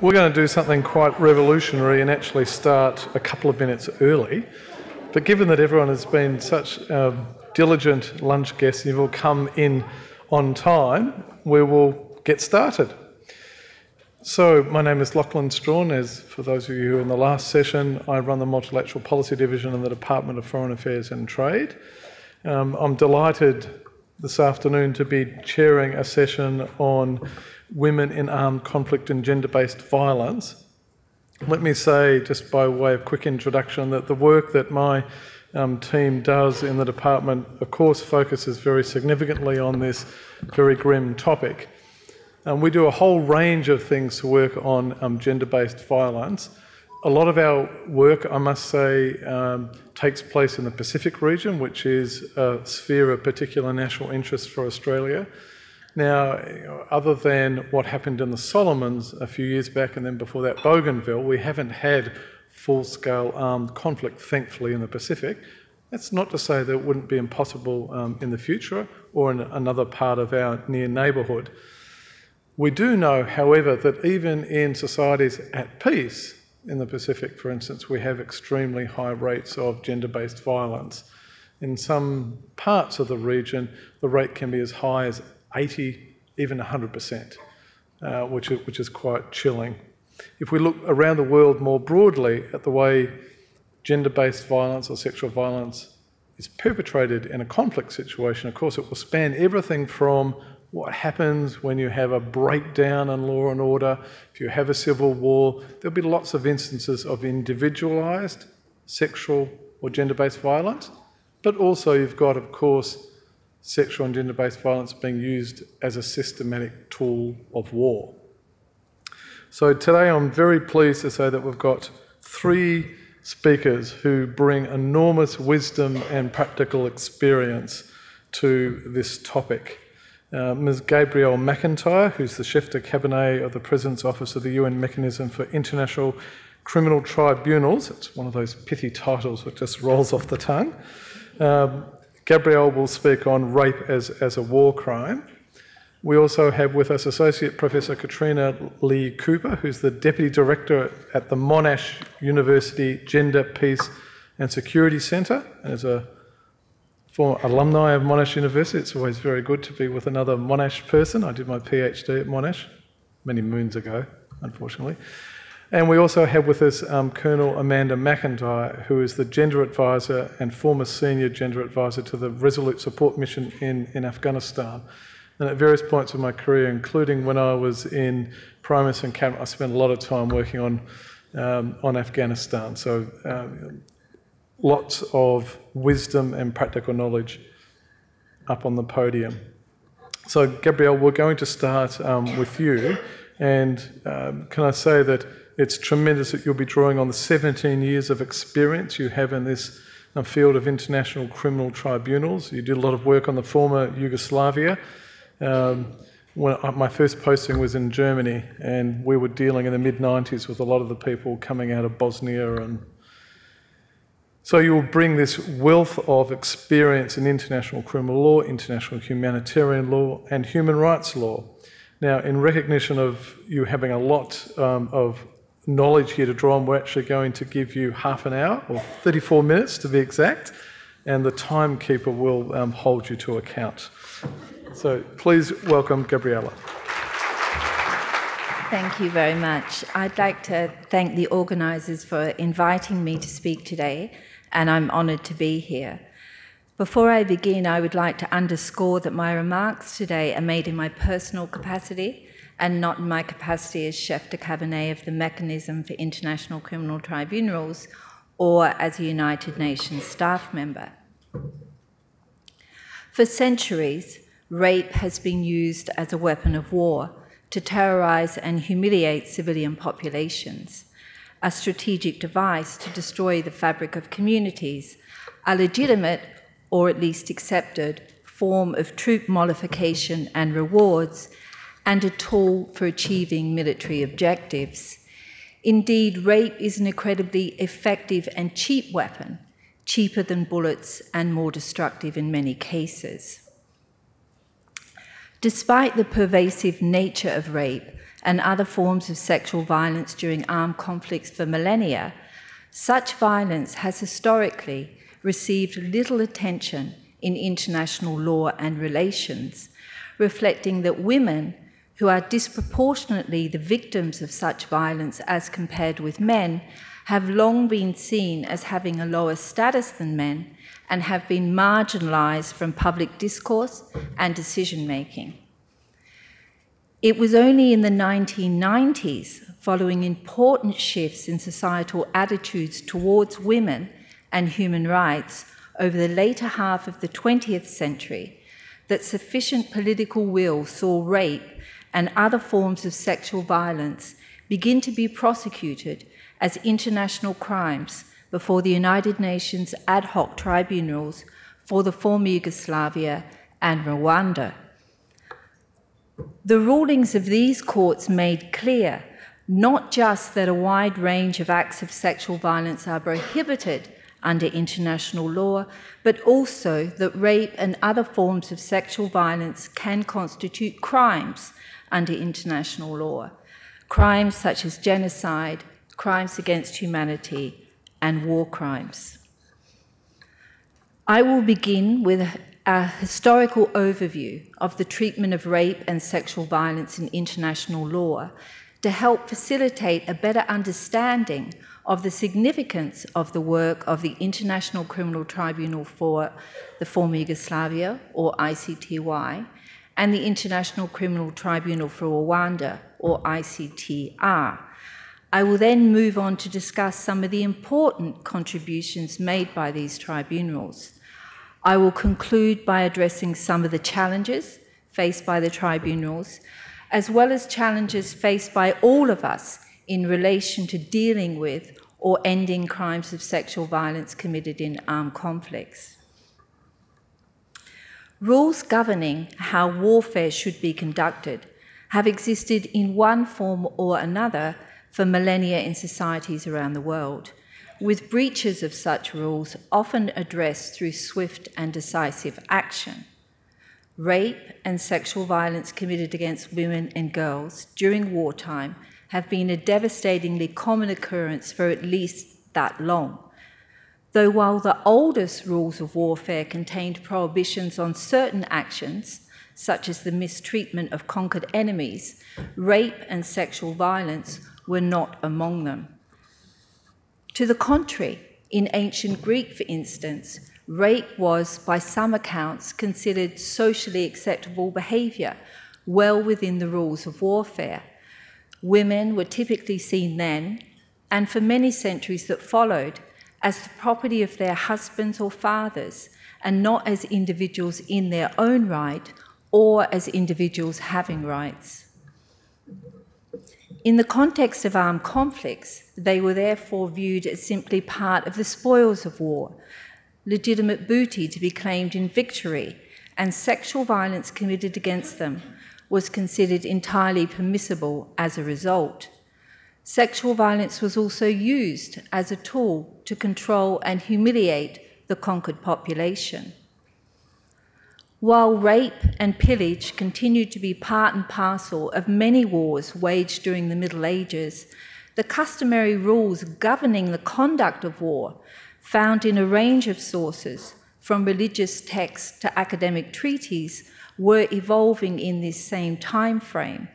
we're going to do something quite revolutionary and actually start a couple of minutes early. But given that everyone has been such um, diligent lunch guests you've all come in on time, we will get started. So, my name is Lachlan Strachan. As for those of you who are in the last session, I run the Multilateral Policy Division in the Department of Foreign Affairs and Trade. Um, I'm delighted this afternoon to be chairing a session on women in armed conflict and gender based violence. Let me say, just by way of quick introduction, that the work that my um, team does in the department, of course, focuses very significantly on this very grim topic. Um, we do a whole range of things to work on um, gender based violence. A lot of our work, I must say, um, takes place in the Pacific region, which is a sphere of particular national interest for Australia. Now, other than what happened in the Solomons a few years back and then before that Bougainville, we haven't had full scale armed conflict, thankfully, in the Pacific. That's not to say that it wouldn't be impossible um, in the future or in another part of our near neighbourhood. We do know, however, that even in societies at peace, in the Pacific, for instance, we have extremely high rates of gender based violence. In some parts of the region, the rate can be as high as 80, even 100%, uh, which, is, which is quite chilling. If we look around the world more broadly at the way gender based violence or sexual violence is perpetrated in a conflict situation, of course, it will span everything from what happens when you have a breakdown in law and order, if you have a civil war. There'll be lots of instances of individualised sexual or gender based violence, but also you've got, of course, sexual and gender based violence being used as a systematic tool of war. So today I'm very pleased to say that we've got three speakers who bring enormous wisdom and practical experience to this topic. Uh, Ms. Gabrielle McIntyre, who's the chef de cabinet of the President's Office of the UN Mechanism for International Criminal Tribunals. It's one of those pithy titles that just rolls off the tongue. Um, Gabrielle will speak on rape as, as a war crime. We also have with us Associate Professor Katrina Lee Cooper, who's the Deputy Director at the Monash University Gender, Peace and Security Centre, and is a former alumni of Monash University. It's always very good to be with another Monash person. I did my PhD at Monash many moons ago, unfortunately. And we also have with us um, Colonel Amanda McIntyre, who is the gender advisor and former senior gender advisor to the Resolute Support Mission in, in Afghanistan. And at various points of my career, including when I was in Primus and Cabinet, I spent a lot of time working on, um, on Afghanistan. So um, lots of wisdom and practical knowledge up on the podium. So, Gabrielle, we're going to start um, with you. And um, can I say that it's tremendous that you'll be drawing on the 17 years of experience you have in this um, field of international criminal tribunals. You did a lot of work on the former Yugoslavia. Um, I, my first posting was in Germany, and we were dealing in the mid 90s with a lot of the people coming out of Bosnia. And so you will bring this wealth of experience in international criminal law, international humanitarian law, and human rights law. Now, in recognition of you having a lot um, of knowledge here to draw on, we're actually going to give you half an hour, or 34 minutes to be exact, and the timekeeper will um, hold you to account. So please welcome Gabriella. Thank you very much. I'd like to thank the organisers for inviting me to speak today, and I'm honoured to be here. Before I begin, I would like to underscore that my remarks today are made in my personal capacity and not in my capacity as chef de cabinet of the Mechanism for International Criminal Tribunals or as a United Nations staff member. For centuries, rape has been used as a weapon of war to terrorize and humiliate civilian populations, a strategic device to destroy the fabric of communities, a legitimate, or at least accepted, form of troop mollification and rewards and a tool for achieving military objectives. Indeed, rape is an incredibly effective and cheap weapon, cheaper than bullets and more destructive in many cases. Despite the pervasive nature of rape and other forms of sexual violence during armed conflicts for millennia, such violence has historically received little attention in international law and relations, reflecting that women who are disproportionately the victims of such violence as compared with men have long been seen as having a lower status than men and have been marginalised from public discourse and decision making. It was only in the 1990s, following important shifts in societal attitudes towards women and human rights over the later half of the 20th century, that sufficient political will saw rape and other forms of sexual violence begin to be prosecuted as international crimes before the United Nations ad hoc tribunals for the former Yugoslavia and Rwanda. The rulings of these courts made clear not just that a wide range of acts of sexual violence are prohibited under international law, but also that rape and other forms of sexual violence can constitute crimes under international law. Crimes such as genocide, crimes against humanity, and war crimes. I will begin with a historical overview of the treatment of rape and sexual violence in international law to help facilitate a better understanding of the significance of the work of the International Criminal Tribunal for the former Yugoslavia, or ICTY, and the International Criminal Tribunal for Rwanda, or ICTR. I will then move on to discuss some of the important contributions made by these tribunals. I will conclude by addressing some of the challenges faced by the tribunals, as well as challenges faced by all of us in relation to dealing with or ending crimes of sexual violence committed in armed conflicts. Rules governing how warfare should be conducted have existed in one form or another for millennia in societies around the world with breaches of such rules often addressed through swift and decisive action. Rape and sexual violence committed against women and girls during wartime have been a devastatingly common occurrence for at least that long. Though while the oldest rules of warfare contained prohibitions on certain actions, such as the mistreatment of conquered enemies, rape and sexual violence were not among them. To the contrary, in ancient Greek, for instance, rape was, by some accounts, considered socially acceptable behavior, well within the rules of warfare. Women were typically seen then, and for many centuries that followed, as the property of their husbands or fathers, and not as individuals in their own right or as individuals having rights. In the context of armed conflicts, they were therefore viewed as simply part of the spoils of war, legitimate booty to be claimed in victory, and sexual violence committed against them was considered entirely permissible as a result. Sexual violence was also used as a tool to control and humiliate the conquered population. While rape and pillage continued to be part and parcel of many wars waged during the Middle Ages, the customary rules governing the conduct of war, found in a range of sources, from religious texts to academic treaties, were evolving in this same time frame,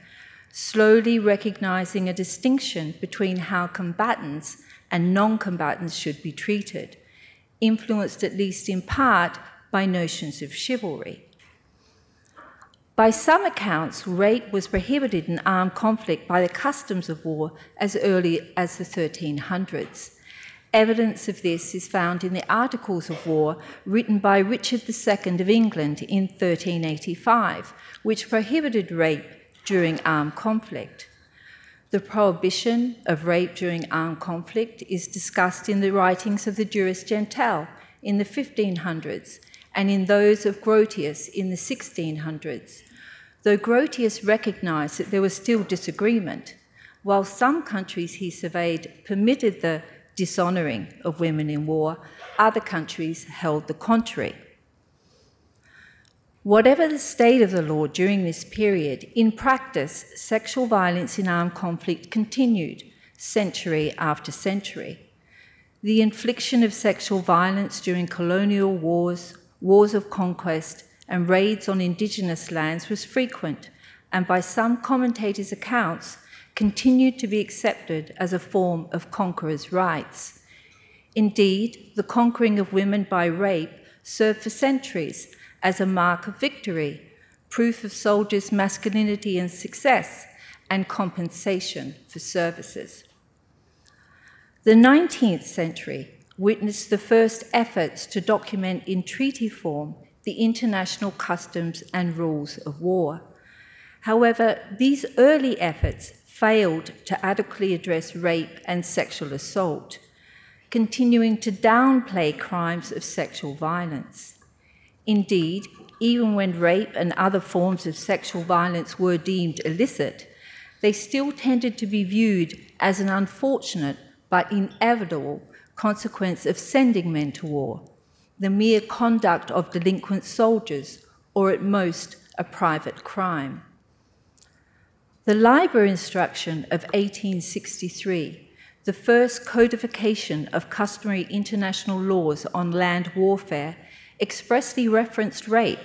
slowly recognizing a distinction between how combatants and non combatants should be treated, influenced at least in part by notions of chivalry. By some accounts, rape was prohibited in armed conflict by the customs of war as early as the 1300s. Evidence of this is found in the Articles of War written by Richard II of England in 1385, which prohibited rape during armed conflict. The prohibition of rape during armed conflict is discussed in the writings of the Juris Gentium in the 1500s and in those of Grotius in the 1600s, though Grotius recognized that there was still disagreement. While some countries he surveyed permitted the dishonoring of women in war, other countries held the contrary. Whatever the state of the law during this period, in practice, sexual violence in armed conflict continued century after century. The infliction of sexual violence during colonial wars, wars of conquest, and raids on indigenous lands was frequent, and by some commentators' accounts, continued to be accepted as a form of conquerors' rights. Indeed, the conquering of women by rape served for centuries as a mark of victory, proof of soldiers' masculinity and success, and compensation for services. The 19th century witnessed the first efforts to document in treaty form the international customs and rules of war. However, these early efforts failed to adequately address rape and sexual assault, continuing to downplay crimes of sexual violence. Indeed, even when rape and other forms of sexual violence were deemed illicit, they still tended to be viewed as an unfortunate but inevitable consequence of sending men to war, the mere conduct of delinquent soldiers, or at most a private crime. The Lieber Instruction of 1863, the first codification of customary international laws on land warfare, expressly referenced rape,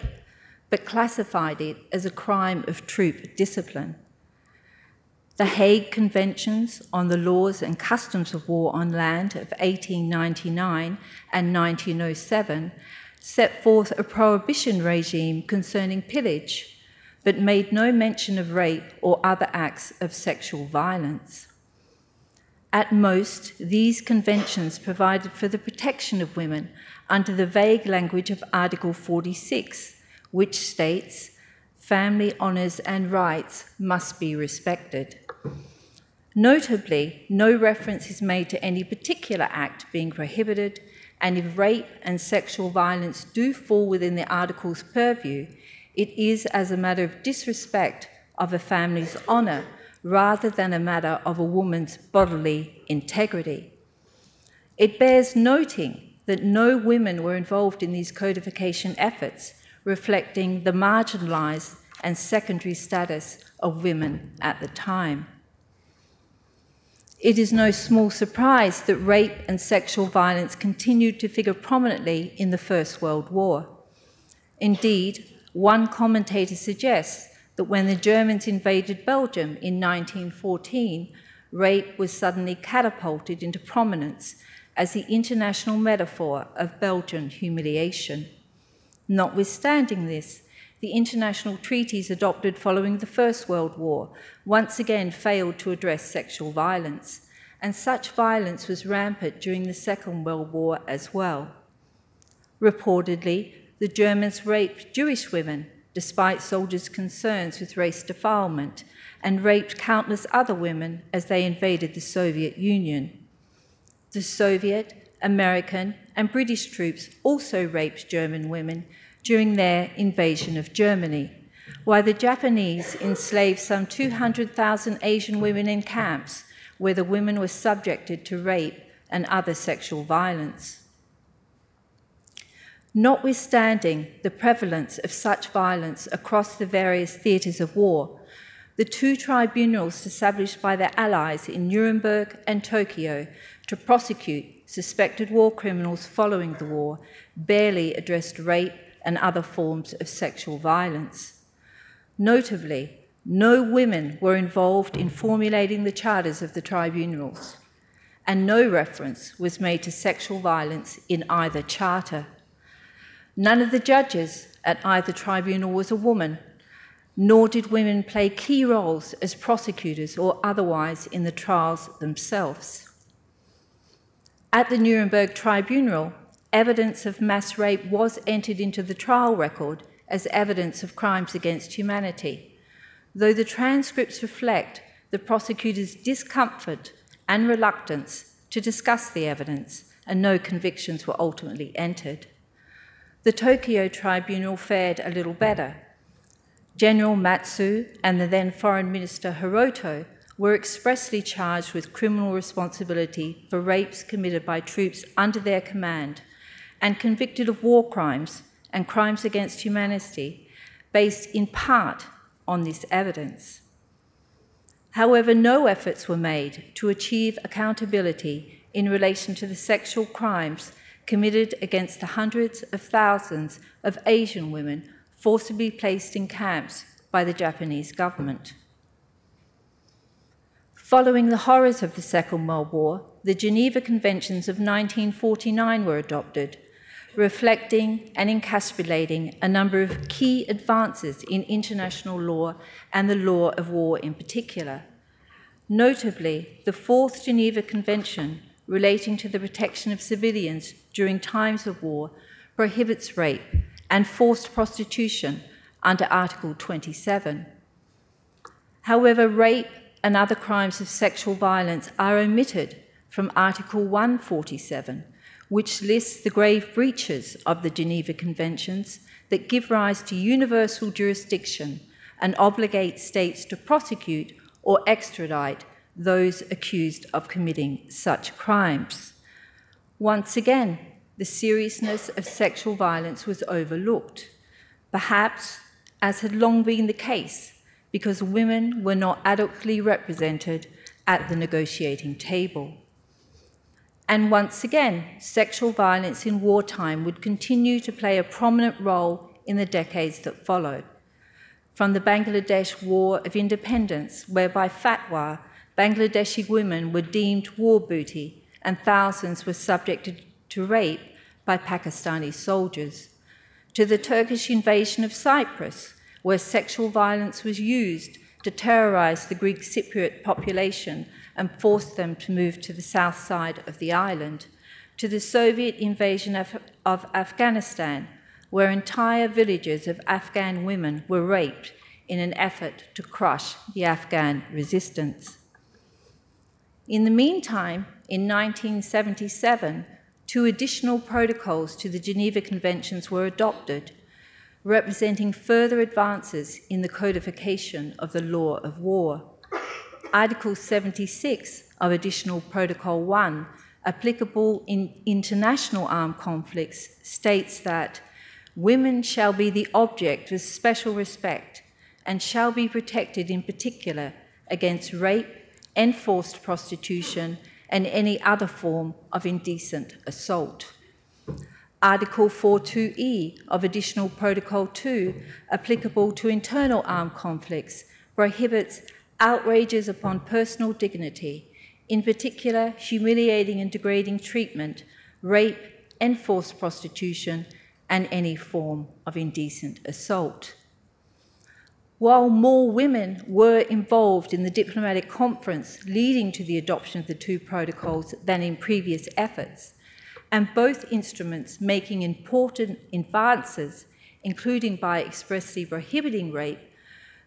but classified it as a crime of troop discipline. The Hague Conventions on the Laws and Customs of War on Land of 1899 and 1907 set forth a prohibition regime concerning pillage but made no mention of rape or other acts of sexual violence. At most, these conventions provided for the protection of women under the vague language of Article 46, which states family honours and rights must be respected. Notably, no reference is made to any particular act being prohibited, and if rape and sexual violence do fall within the Article's purview, it is as a matter of disrespect of a family's honour rather than a matter of a woman's bodily integrity. It bears noting that no women were involved in these codification efforts, reflecting the marginalised and secondary status of women at the time. It is no small surprise that rape and sexual violence continued to figure prominently in the First World War. Indeed, one commentator suggests that when the Germans invaded Belgium in 1914, rape was suddenly catapulted into prominence as the international metaphor of Belgian humiliation. Notwithstanding this, the international treaties adopted following the First World War once again failed to address sexual violence, and such violence was rampant during the Second World War as well. Reportedly, the Germans raped Jewish women despite soldiers' concerns with race defilement and raped countless other women as they invaded the Soviet Union. The Soviet, American, and British troops also raped German women during their invasion of Germany, while the Japanese enslaved some 200,000 Asian women in camps where the women were subjected to rape and other sexual violence. Notwithstanding the prevalence of such violence across the various theatres of war, the two tribunals established by their allies in Nuremberg and Tokyo to prosecute suspected war criminals following the war barely addressed rape and other forms of sexual violence. Notably, no women were involved in formulating the charters of the tribunals, and no reference was made to sexual violence in either charter. None of the judges at either tribunal was a woman, nor did women play key roles as prosecutors or otherwise in the trials themselves. At the Nuremberg Tribunal, evidence of mass rape was entered into the trial record as evidence of crimes against humanity, though the transcripts reflect the prosecutor's discomfort and reluctance to discuss the evidence, and no convictions were ultimately entered. The Tokyo tribunal fared a little better. General Matsui and the then Foreign Minister Hirota were expressly charged with criminal responsibility for rapes committed by troops under their command and convicted of war crimes and crimes against humanity based in part on this evidence. However, no efforts were made to achieve accountability in relation to the sexual crimes committed against the hundreds of thousands of Asian women forcibly placed in camps by the Japanese government. Following the horrors of the Second World War, the Geneva Conventions of 1949 were adopted, reflecting and encapsulating a number of key advances in international law and the law of war in particular. Notably, the Fourth Geneva Convention relating to the protection of civilians during times of war prohibits rape and forced prostitution under Article 27. However, rape and other crimes of sexual violence are omitted from Article 147 which lists the grave breaches of the Geneva Conventions that give rise to universal jurisdiction and obligate states to prosecute or extradite those accused of committing such crimes. Once again, the seriousness of sexual violence was overlooked, perhaps as had long been the case, because women were not adequately represented at the negotiating table. And once again, sexual violence in wartime would continue to play a prominent role in the decades that followed. From the Bangladesh War of Independence, whereby fatwa, Bangladeshi women were deemed war booty and thousands were subjected to rape by Pakistani soldiers, to the Turkish invasion of Cyprus, where sexual violence was used to terrorize the Greek Cypriot population and force them to move to the south side of the island, to the Soviet invasion of, of Afghanistan, where entire villages of Afghan women were raped in an effort to crush the Afghan resistance. In the meantime, in 1977, two additional protocols to the Geneva Conventions were adopted, representing further advances in the codification of the law of war. Article 76 of Additional Protocol 1, applicable in international armed conflicts, states that women shall be the object of special respect and shall be protected in particular against rape, enforced prostitution, and any other form of indecent assault. Article 42E of Additional Protocol 2, applicable to internal armed conflicts, prohibits outrages upon personal dignity, in particular, humiliating and degrading treatment, rape, enforced prostitution, and any form of indecent assault. While more women were involved in the diplomatic conference leading to the adoption of the two protocols than in previous efforts, and both instruments making important advances, including by expressly prohibiting rape,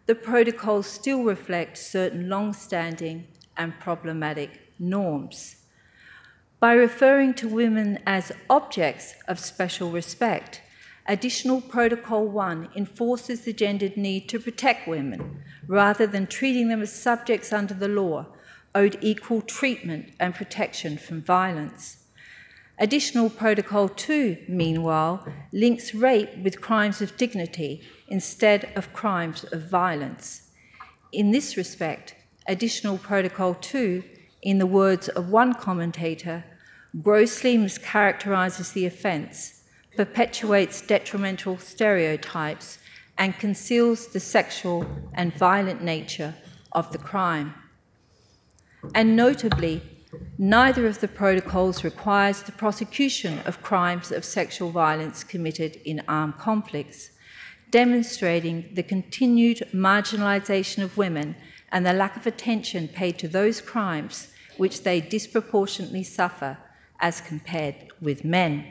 the protocols still reflect certain long standing and problematic norms. By referring to women as objects of special respect, Additional Protocol 1 enforces the gendered need to protect women rather than treating them as subjects under the law, owed equal treatment and protection from violence. Additional Protocol 2, meanwhile, links rape with crimes of dignity instead of crimes of violence. In this respect, Additional Protocol 2, in the words of one commentator, grossly mischaracterizes the offence, perpetuates detrimental stereotypes, and conceals the sexual and violent nature of the crime. And notably, neither of the protocols requires the prosecution of crimes of sexual violence committed in armed conflicts demonstrating the continued marginalisation of women and the lack of attention paid to those crimes which they disproportionately suffer as compared with men.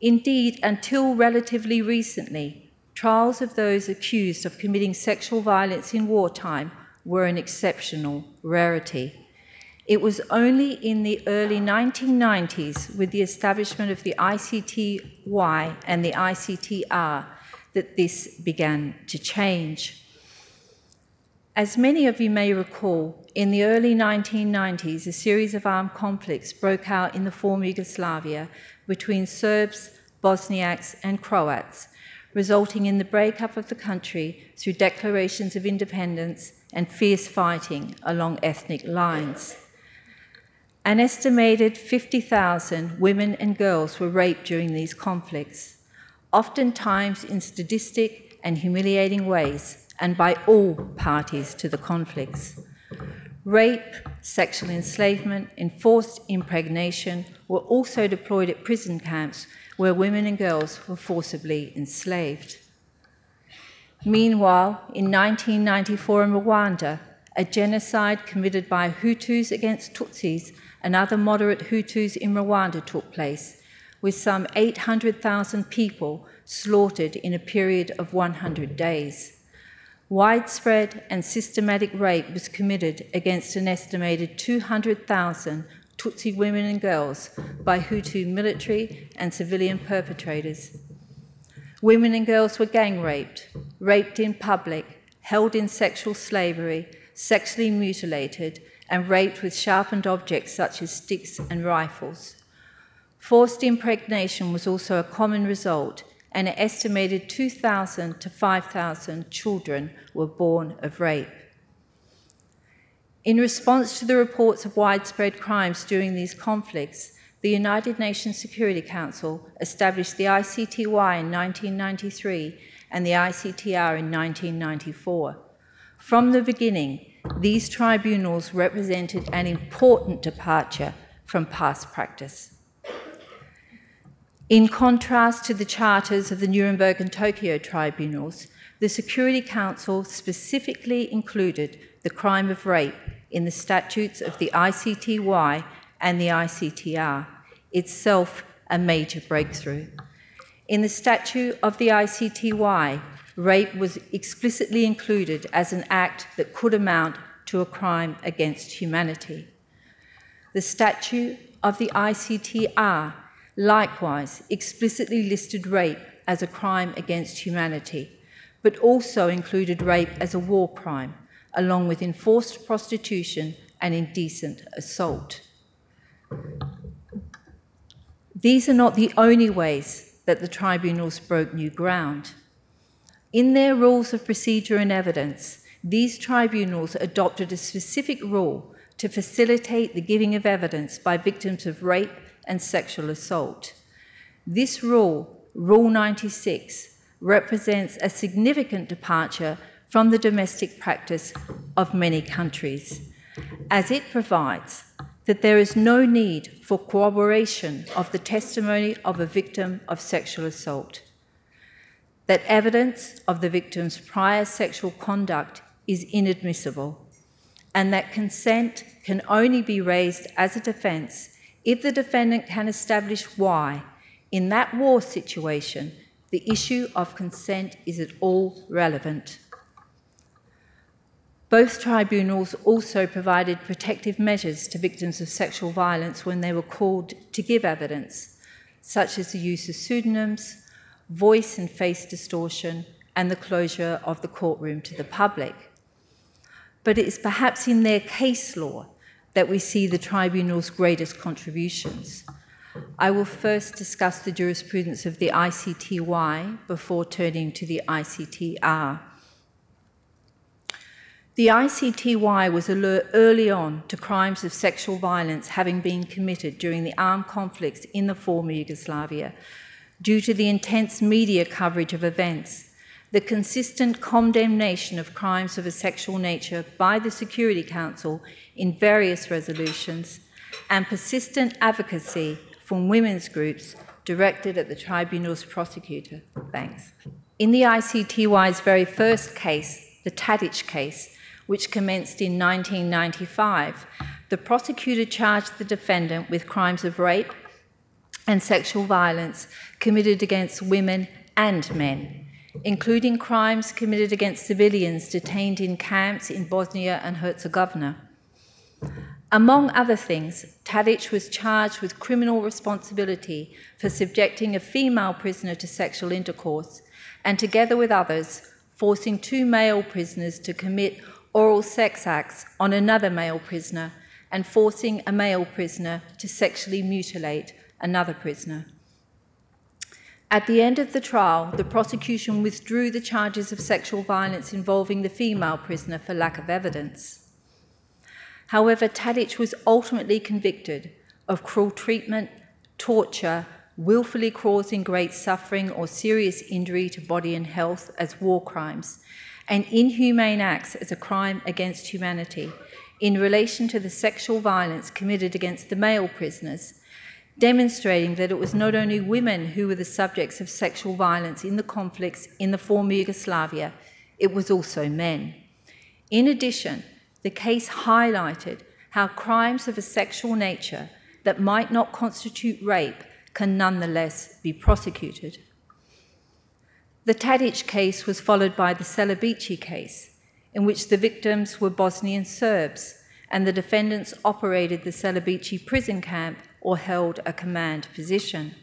Indeed, until relatively recently, trials of those accused of committing sexual violence in wartime were an exceptional rarity. It was only in the early 1990s, with the establishment of the ICTY and the ICTR, that this began to change. As many of you may recall, in the early 1990s, a series of armed conflicts broke out in the former Yugoslavia between Serbs, Bosniaks, and Croats, resulting in the breakup of the country through declarations of independence and fierce fighting along ethnic lines. An estimated 50,000 women and girls were raped during these conflicts, oftentimes in sadistic and humiliating ways, and by all parties to the conflicts. Rape, sexual enslavement, enforced impregnation were also deployed at prison camps where women and girls were forcibly enslaved. Meanwhile, in 1994 in Rwanda, a genocide committed by Hutus against Tutsis and other moderate Hutus in Rwanda took place, with some 800,000 people slaughtered in a period of 100 days. Widespread and systematic rape was committed against an estimated 200,000 Tutsi women and girls by Hutu military and civilian perpetrators. Women and girls were gang raped, raped in public, held in sexual slavery, sexually mutilated, and raped with sharpened objects such as sticks and rifles. Forced impregnation was also a common result, and an estimated 2,000 to 5,000 children were born of rape. In response to the reports of widespread crimes during these conflicts, the United Nations Security Council established the ICTY in 1993 and the ICTR in 1994. From the beginning, these tribunals represented an important departure from past practice. In contrast to the charters of the Nuremberg and Tokyo tribunals, the Security Council specifically included the crime of rape in the statutes of the ICTY and the ICTR, itself a major breakthrough. In the statute of the ICTY, rape was explicitly included as an act that could amount to a crime against humanity. The statute of the ICTR likewise explicitly listed rape as a crime against humanity, but also included rape as a war crime along with enforced prostitution and indecent assault. These are not the only ways that the tribunals broke new ground. In their rules of procedure and evidence, these tribunals adopted a specific rule to facilitate the giving of evidence by victims of rape and sexual assault. This rule, Rule 96, represents a significant departure from the domestic practice of many countries, as it provides that there is no need for corroboration of the testimony of a victim of sexual assault, that evidence of the victim's prior sexual conduct is inadmissible, and that consent can only be raised as a defence if the defendant can establish why, in that war situation, the issue of consent is at all relevant. Both tribunals also provided protective measures to victims of sexual violence when they were called to give evidence, such as the use of pseudonyms, voice and face distortion, and the closure of the courtroom to the public. But it is perhaps in their case law that we see the tribunal's greatest contributions. I will first discuss the jurisprudence of the ICTY before turning to the ICTR. The ICTY was alert early on to crimes of sexual violence having been committed during the armed conflicts in the former Yugoslavia due to the intense media coverage of events, the consistent condemnation of crimes of a sexual nature by the Security Council in various resolutions, and persistent advocacy from women's groups directed at the tribunal's prosecutor. Thanks. In the ICTY's very first case, the Tadic case, which commenced in 1995, the prosecutor charged the defendant with crimes of rape and sexual violence committed against women and men, including crimes committed against civilians detained in camps in Bosnia and Herzegovina. Among other things, Tadic was charged with criminal responsibility for subjecting a female prisoner to sexual intercourse and, together with others, forcing two male prisoners to commit oral sex acts on another male prisoner and forcing a male prisoner to sexually mutilate another prisoner. At the end of the trial, the prosecution withdrew the charges of sexual violence involving the female prisoner for lack of evidence. However, Tadic was ultimately convicted of cruel treatment, torture, willfully causing great suffering or serious injury to body and health as war crimes, and inhumane acts as a crime against humanity in relation to the sexual violence committed against the male prisoners, demonstrating that it was not only women who were the subjects of sexual violence in the conflicts in the former Yugoslavia, it was also men. In addition, the case highlighted how crimes of a sexual nature that might not constitute rape can nonetheless be prosecuted. The Tadic case was followed by the Čelebići case, in which the victims were Bosnian Serbs and the defendants operated the Čelebići prison camp or held a command position.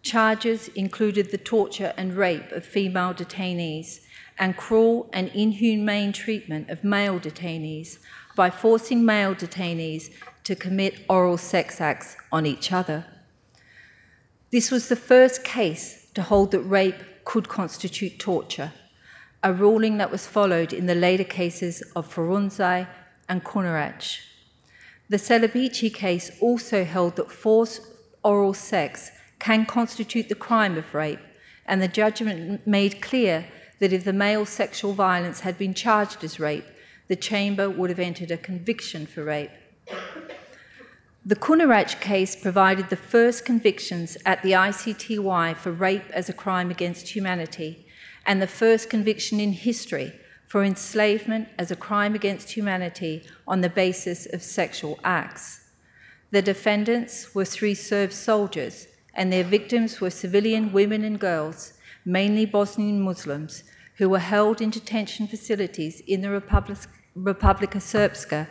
Charges included the torture and rape of female detainees and cruel and inhumane treatment of male detainees by forcing male detainees to commit oral sex acts on each other. This was the first case to hold that rape could constitute torture, a ruling that was followed in the later cases of Furundžija and Kunarac. The Čelebići case also held that forced oral sex can constitute the crime of rape, and the judgment made clear that if the male sexual violence had been charged as rape, the chamber would have entered a conviction for rape. The Kunarac case provided the first convictions at the ICTY for rape as a crime against humanity and the first conviction in history for enslavement as a crime against humanity on the basis of sexual acts. The defendants were three Serb soldiers, and their victims were civilian women and girls, mainly Bosnian Muslims, who were held in detention facilities in the Republic, Republika Srpska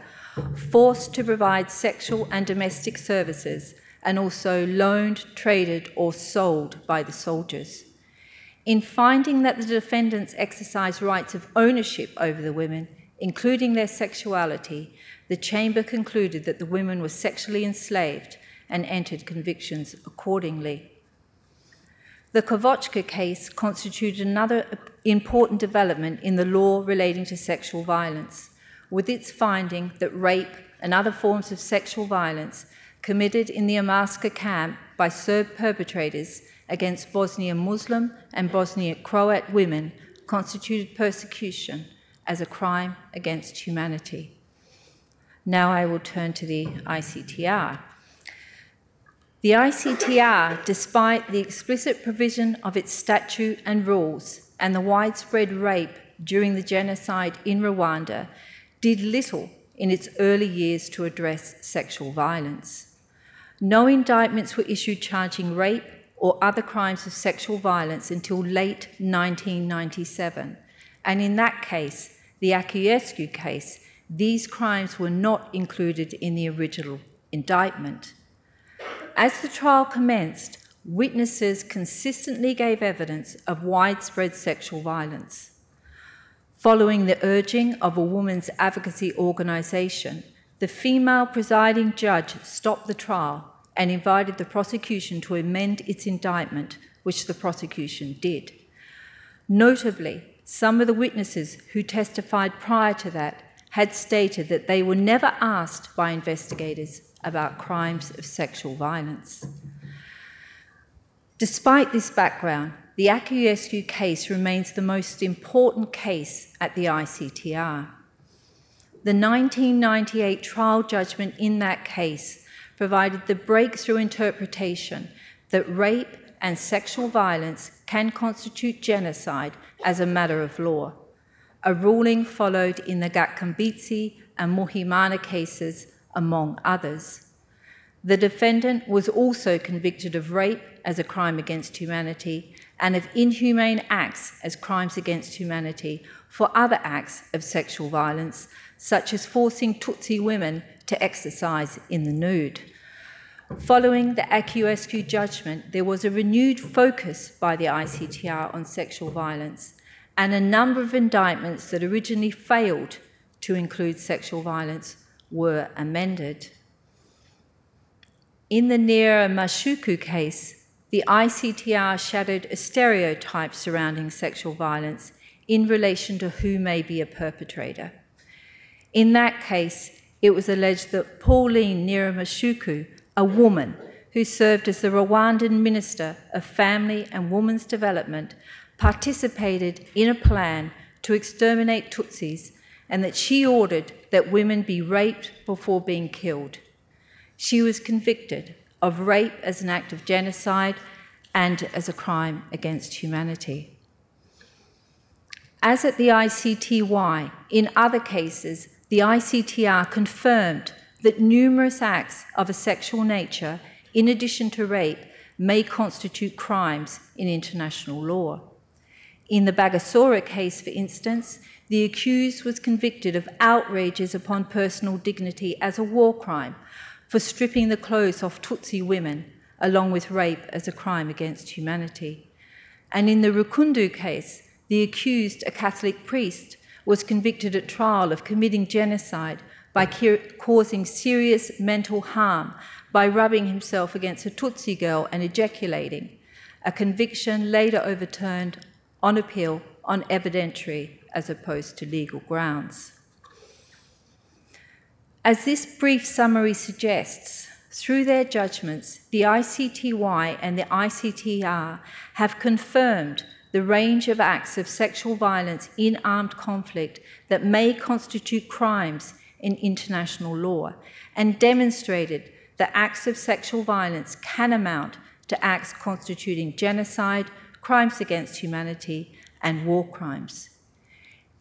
forced to provide sexual and domestic services, and also loaned, traded, or sold by the soldiers. In finding that the defendants exercised rights of ownership over the women, including their sexuality, the Chamber concluded that the women were sexually enslaved and entered convictions accordingly. The Kvočka case constituted another important development in the law relating to sexual violence with its finding that rape and other forms of sexual violence committed in the Omarska camp by Serb perpetrators against Bosnian Muslim and Bosnian Croat women constituted persecution as a crime against humanity. Now I will turn to the ICTR. The ICTR, despite the explicit provision of its statute and rules and the widespread rape during the genocide in Rwanda, did little in its early years to address sexual violence. No indictments were issued charging rape or other crimes of sexual violence until late 1997. And in that case, the Akayesu case, these crimes were not included in the original indictment. As the trial commenced, witnesses consistently gave evidence of widespread sexual violence. Following the urging of a women's advocacy organisation, the female presiding judge stopped the trial and invited the prosecution to amend its indictment, which the prosecution did. Notably, some of the witnesses who testified prior to that had stated that they were never asked by investigators about crimes of sexual violence. Despite this background, the Akayesu case remains the most important case at the ICTR. The 1998 trial judgment in that case provided the breakthrough interpretation that rape and sexual violence can constitute genocide as a matter of law. A ruling followed in the Gacumbitsi and Muhimana cases, among others. The defendant was also convicted of rape as a crime against humanity and of inhumane acts as crimes against humanity for other acts of sexual violence, such as forcing Tutsi women to exercise in the nude. Following the Akayesu judgment, there was a renewed focus by the ICTR on sexual violence, and a number of indictments that originally failed to include sexual violence were amended. In the Nyiramasuhuko case, the ICTR shadowed a stereotype surrounding sexual violence in relation to who may be a perpetrator. In that case, it was alleged that Pauline Nyiramasuhuko, a woman who served as the Rwandan Minister of Family and Women's Development, participated in a plan to exterminate Tutsis and that she ordered that women be raped before being killed. She was convicted of rape as an act of genocide and as a crime against humanity. As at the ICTY, in other cases, the ICTR confirmed that numerous acts of a sexual nature, in addition to rape, may constitute crimes in international law. In the Bagosora case, for instance, the accused was convicted of outrages upon personal dignity as a war crime for stripping the clothes off Tutsi women, along with rape as a crime against humanity. And in the Rukundo case, the accused, a Catholic priest, was convicted at trial of committing genocide by causing serious mental harm by rubbing himself against a Tutsi girl and ejaculating, a conviction later overturned on appeal on evidentiary as opposed to legal grounds. As this brief summary suggests, through their judgments, the ICTY and the ICTR have confirmed the range of acts of sexual violence in armed conflict that may constitute crimes in international law and demonstrated that acts of sexual violence can amount to acts constituting genocide, crimes against humanity, and war crimes.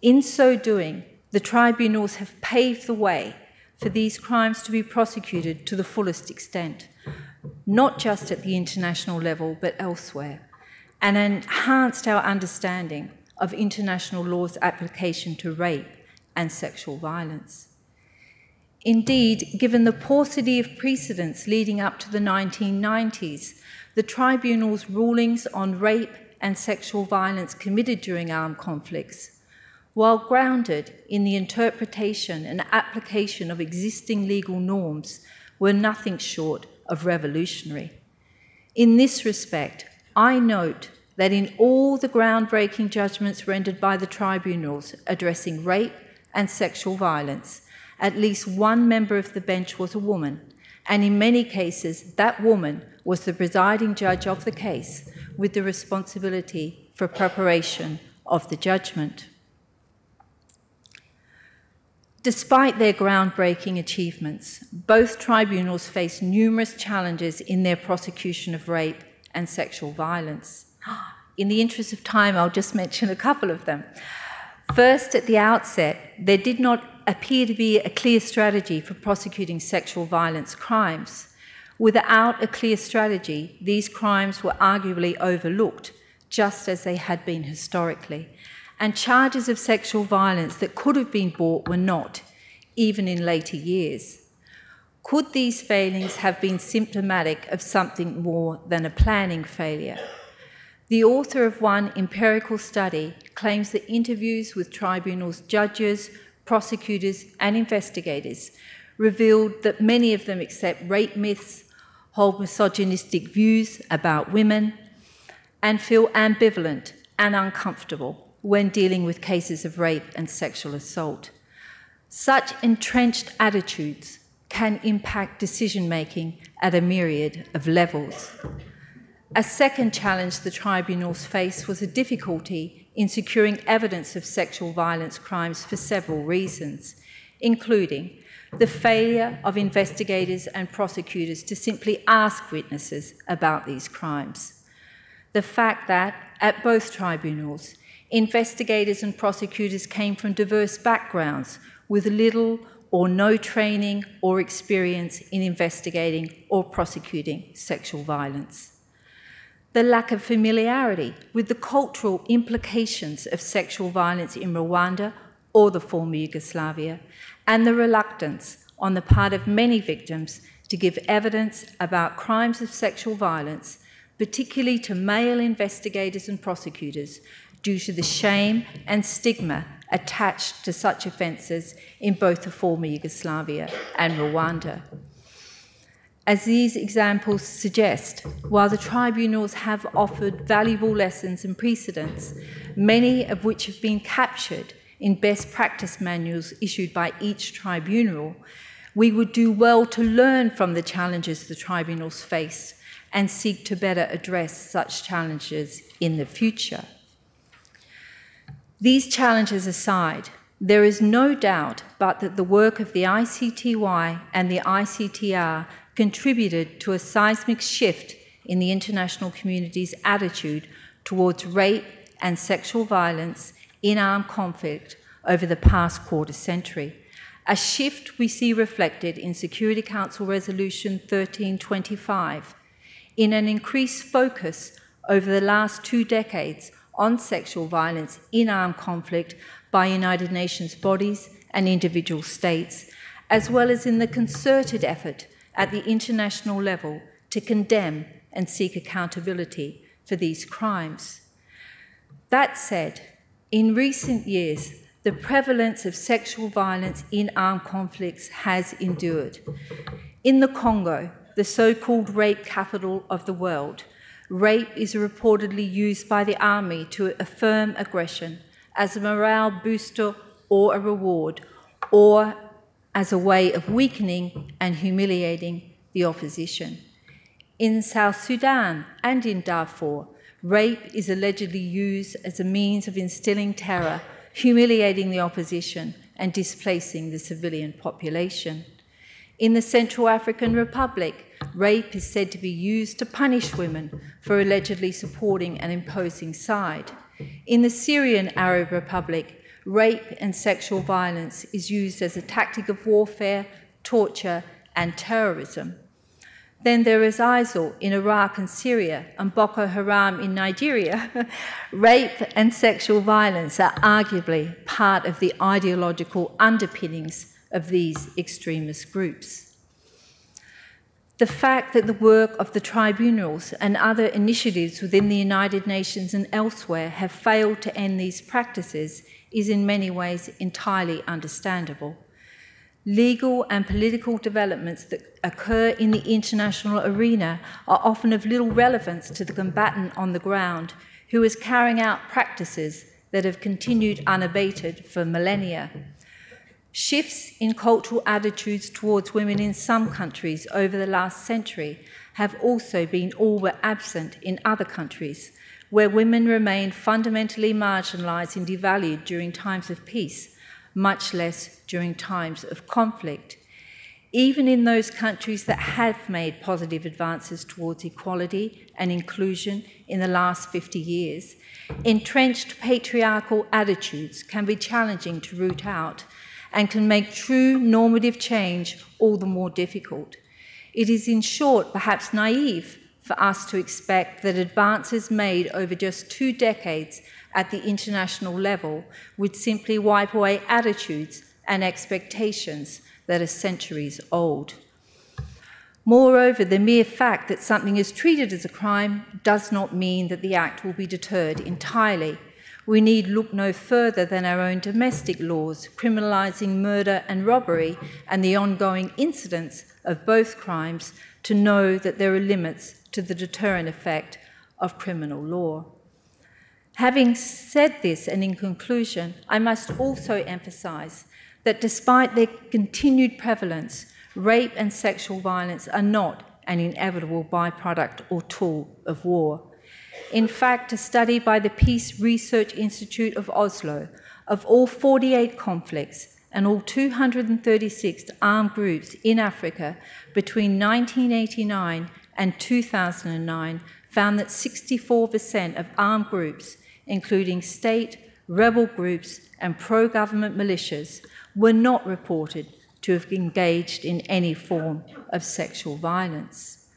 In so doing, the tribunals have paved the way for these crimes to be prosecuted to the fullest extent, not just at the international level, but elsewhere, and enhanced our understanding of international law's application to rape and sexual violence. Indeed, given the paucity of precedents leading up to the 1990s, the tribunal's rulings on rape and sexual violence committed during armed conflicts while grounded in the interpretation and application of existing legal norms, were nothing short of revolutionary. In this respect, I note that in all the groundbreaking judgments rendered by the tribunals addressing rape and sexual violence, at least one member of the bench was a woman, and in many cases, that woman was the presiding judge of the case with the responsibility for preparation of the judgment. Despite their groundbreaking achievements, both tribunals face numerous challenges in their prosecution of rape and sexual violence. In the interest of time, I'll just mention a couple of them. First, at the outset, there did not appear to be a clear strategy for prosecuting sexual violence crimes. Without a clear strategy, these crimes were arguably overlooked, just as they had been historically and charges of sexual violence that could have been brought were not, even in later years. Could these failings have been symptomatic of something more than a planning failure? The author of one empirical study claims that interviews with tribunals' judges, prosecutors, and investigators revealed that many of them accept rape myths, hold misogynistic views about women, and feel ambivalent and uncomfortable when dealing with cases of rape and sexual assault. Such entrenched attitudes can impact decision making at a myriad of levels. A second challenge the tribunals faced was a difficulty in securing evidence of sexual violence crimes for several reasons, including the failure of investigators and prosecutors to simply ask witnesses about these crimes, the fact that, at both tribunals, Investigators and prosecutors came from diverse backgrounds with little or no training or experience in investigating or prosecuting sexual violence. The lack of familiarity with the cultural implications of sexual violence in Rwanda or the former Yugoslavia, and the reluctance on the part of many victims to give evidence about crimes of sexual violence, particularly to male investigators and prosecutors due to the shame and stigma attached to such offences in both the former Yugoslavia and Rwanda. As these examples suggest, while the tribunals have offered valuable lessons and precedents, many of which have been captured in best practice manuals issued by each tribunal, we would do well to learn from the challenges the tribunals face and seek to better address such challenges in the future. These challenges aside, there is no doubt but that the work of the ICTY and the ICTR contributed to a seismic shift in the international community's attitude towards rape and sexual violence in armed conflict over the past quarter century. A shift we see reflected in Security Council Resolution 1325 in an increased focus over the last two decades on sexual violence in armed conflict by United Nations bodies and individual states, as well as in the concerted effort at the international level to condemn and seek accountability for these crimes. That said, in recent years, the prevalence of sexual violence in armed conflicts has endured. In the Congo, the so called rape capital of the world, rape is reportedly used by the army to affirm aggression as a morale booster or a reward, or as a way of weakening and humiliating the opposition. In South Sudan and in Darfur, rape is allegedly used as a means of instilling terror, humiliating the opposition, and displacing the civilian population. In the Central African Republic, rape is said to be used to punish women for allegedly supporting an imposing side. In the Syrian Arab Republic, rape and sexual violence is used as a tactic of warfare, torture, and terrorism. Then there is ISIL in Iraq and Syria, and Boko Haram in Nigeria. rape and sexual violence are arguably part of the ideological underpinnings of these extremist groups. The fact that the work of the tribunals and other initiatives within the United Nations and elsewhere have failed to end these practices is in many ways entirely understandable. Legal and political developments that occur in the international arena are often of little relevance to the combatant on the ground who is carrying out practices that have continued unabated for millennia. Shifts in cultural attitudes towards women in some countries over the last century have also been all but absent in other countries, where women remain fundamentally marginalized and devalued during times of peace, much less during times of conflict. Even in those countries that have made positive advances towards equality and inclusion in the last 50 years, entrenched patriarchal attitudes can be challenging to root out and can make true normative change all the more difficult. It is, in short, perhaps naive for us to expect that advances made over just two decades at the international level would simply wipe away attitudes and expectations that are centuries old. Moreover, the mere fact that something is treated as a crime does not mean that the act will be deterred entirely. We need look no further than our own domestic laws, criminalising murder and robbery and the ongoing incidence of both crimes to know that there are limits to the deterrent effect of criminal law. Having said this, and in conclusion, I must also emphasise that despite their continued prevalence, rape and sexual violence are not an inevitable byproduct or tool of war. In fact, a study by the Peace Research Institute of Oslo of all 48 conflicts and all 236 armed groups in Africa between 1989 and 2009 found that 64% of armed groups, including state, rebel groups, and pro government militias, were not reported to have engaged in any form of sexual violence.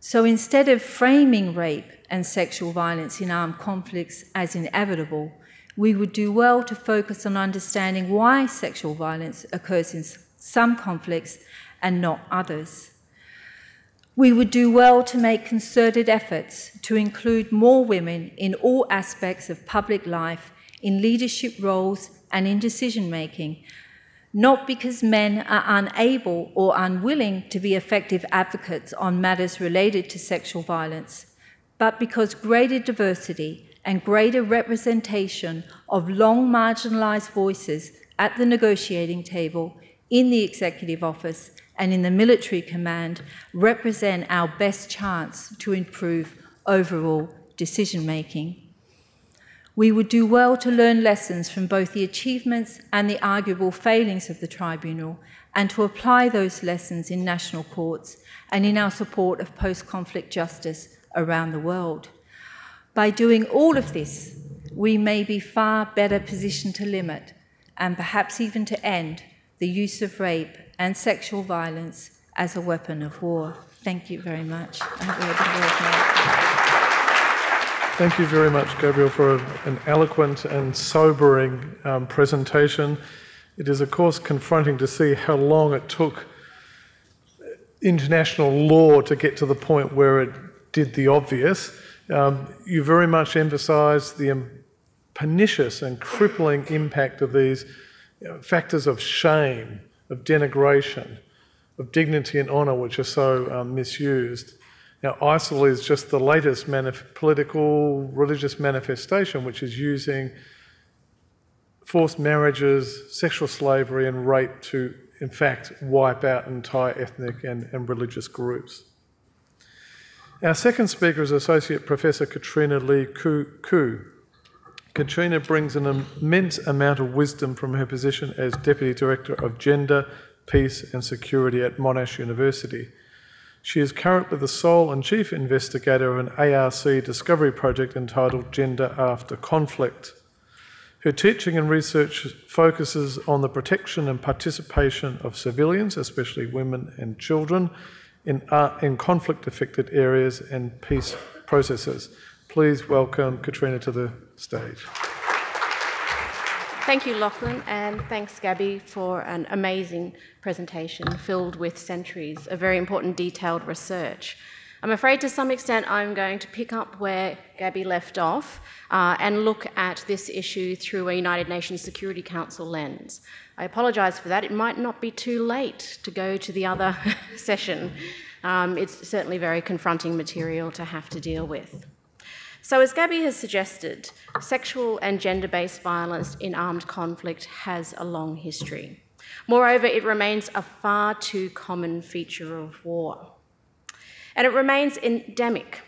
So instead of framing rape and sexual violence in armed conflicts as inevitable, we would do well to focus on understanding why sexual violence occurs in some conflicts and not others. We would do well to make concerted efforts to include more women in all aspects of public life, in leadership roles, and in decision making, not because men are unable or unwilling to be effective advocates on matters related to sexual violence, but because greater diversity and greater representation of long marginalised voices at the negotiating table, in the executive office, and in the military command represent our best chance to improve overall decision making. We would do well to learn lessons from both the achievements and the arguable failings of the Tribunal and to apply those lessons in national courts and in our support of post conflict justice around the world. By doing all of this, we may be far better positioned to limit and perhaps even to end the use of rape and sexual violence as a weapon of war. Thank you very much. Thank you very much, Gabriel, for an eloquent and sobering um, presentation. It is, of course, confronting to see how long it took international law to get to the point where it did the obvious. Um, you very much emphasise the pernicious and crippling impact of these factors of shame, of denigration, of dignity and honour, which are so um, misused. Now, ISIL is just the latest manif- political, religious manifestation which is using forced marriages, sexual slavery, and rape to, in fact, wipe out entire ethnic and, and religious groups. Our second speaker is Associate Professor Katrina Lee Koo. Katrina brings an immense amount of wisdom from her position as Deputy Director of Gender, Peace and Security at Monash University. She is currently the sole and chief investigator of an ARC discovery project entitled Gender After Conflict. Her teaching and research focuses on the protection and participation of civilians, especially women and children, in, uh, in conflict affected areas and peace processes. Please welcome Katrina to the stage. Thank you, Lachlan, and thanks, Gabby, for an amazing presentation filled with centuries of very important detailed research. I'm afraid to some extent I'm going to pick up where Gabby left off uh, and look at this issue through a United Nations Security Council lens. I apologise for that. It might not be too late to go to the other session. Um, it's certainly very confronting material to have to deal with. So, as Gabby has suggested, sexual and gender based violence in armed conflict has a long history. Moreover, it remains a far too common feature of war. And it remains endemic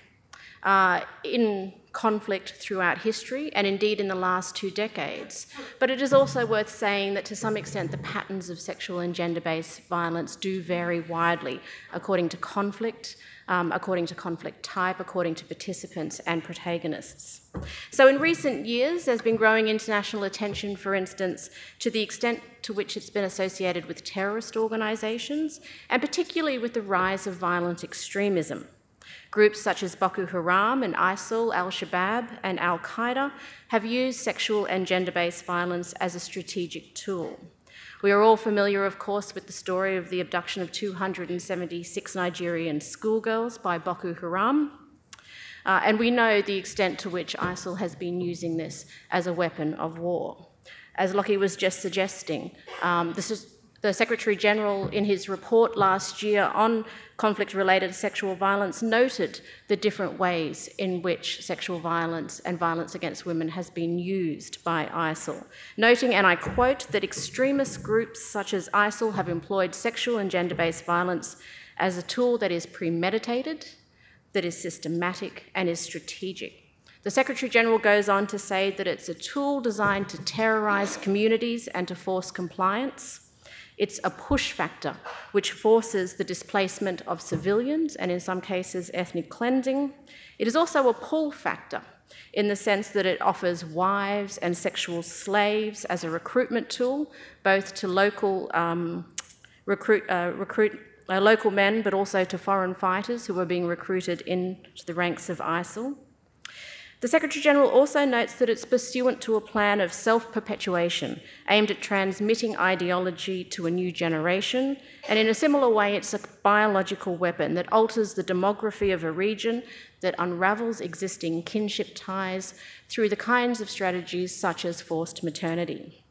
uh, in conflict throughout history and indeed in the last two decades. But it is also worth saying that to some extent the patterns of sexual and gender based violence do vary widely according to conflict, um, according to conflict type, according to participants and protagonists. So, in recent years, there's been growing international attention, for instance, to the extent to which it's been associated with terrorist organisations, and particularly with the rise of violent extremism. Groups such as Boko Haram and ISIL, Al Shabaab, and Al Qaeda have used sexual and gender based violence as a strategic tool. We are all familiar, of course, with the story of the abduction of 276 Nigerian schoolgirls by Boko Haram. Uh, and we know the extent to which ISIL has been using this as a weapon of war. As Lockie was just suggesting, um, this is the Secretary General, in his report last year on conflict related sexual violence, noted the different ways in which sexual violence and violence against women has been used by ISIL, noting, and I quote, that extremist groups such as ISIL have employed sexual and gender based violence as a tool that is premeditated, that is systematic, and is strategic. The Secretary General goes on to say that it's a tool designed to terrorise communities and to force compliance it's a push factor which forces the displacement of civilians and, in some cases, ethnic cleansing. It is also a pull factor in the sense that it offers wives and sexual slaves as a recruitment tool, both to local um, recruit, uh, recruit uh, local men, but also to foreign fighters who are being recruited into the ranks of ISIL. The Secretary General also notes that it's pursuant to a plan of self perpetuation aimed at transmitting ideology to a new generation, and in a similar way, it's a biological weapon that alters the demography of a region, that unravels existing kinship ties through the kinds of strategies such as forced maternity.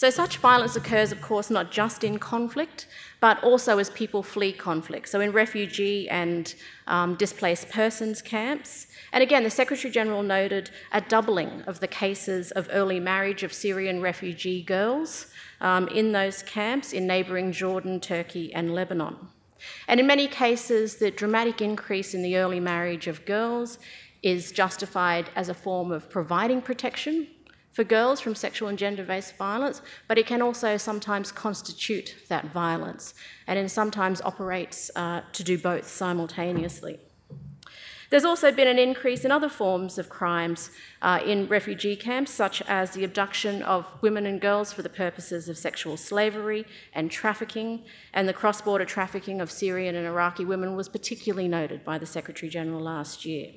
So, such violence occurs, of course, not just in conflict, but also as people flee conflict. So, in refugee and um, displaced persons camps. And again, the Secretary General noted a doubling of the cases of early marriage of Syrian refugee girls um, in those camps in neighbouring Jordan, Turkey, and Lebanon. And in many cases, the dramatic increase in the early marriage of girls is justified as a form of providing protection for girls from sexual and gender based violence, but it can also sometimes constitute that violence and it sometimes operates uh, to do both simultaneously. There's also been an increase in other forms of crimes uh, in refugee camps, such as the abduction of women and girls for the purposes of sexual slavery and trafficking, and the cross border trafficking of Syrian and Iraqi women was particularly noted by the Secretary General last year.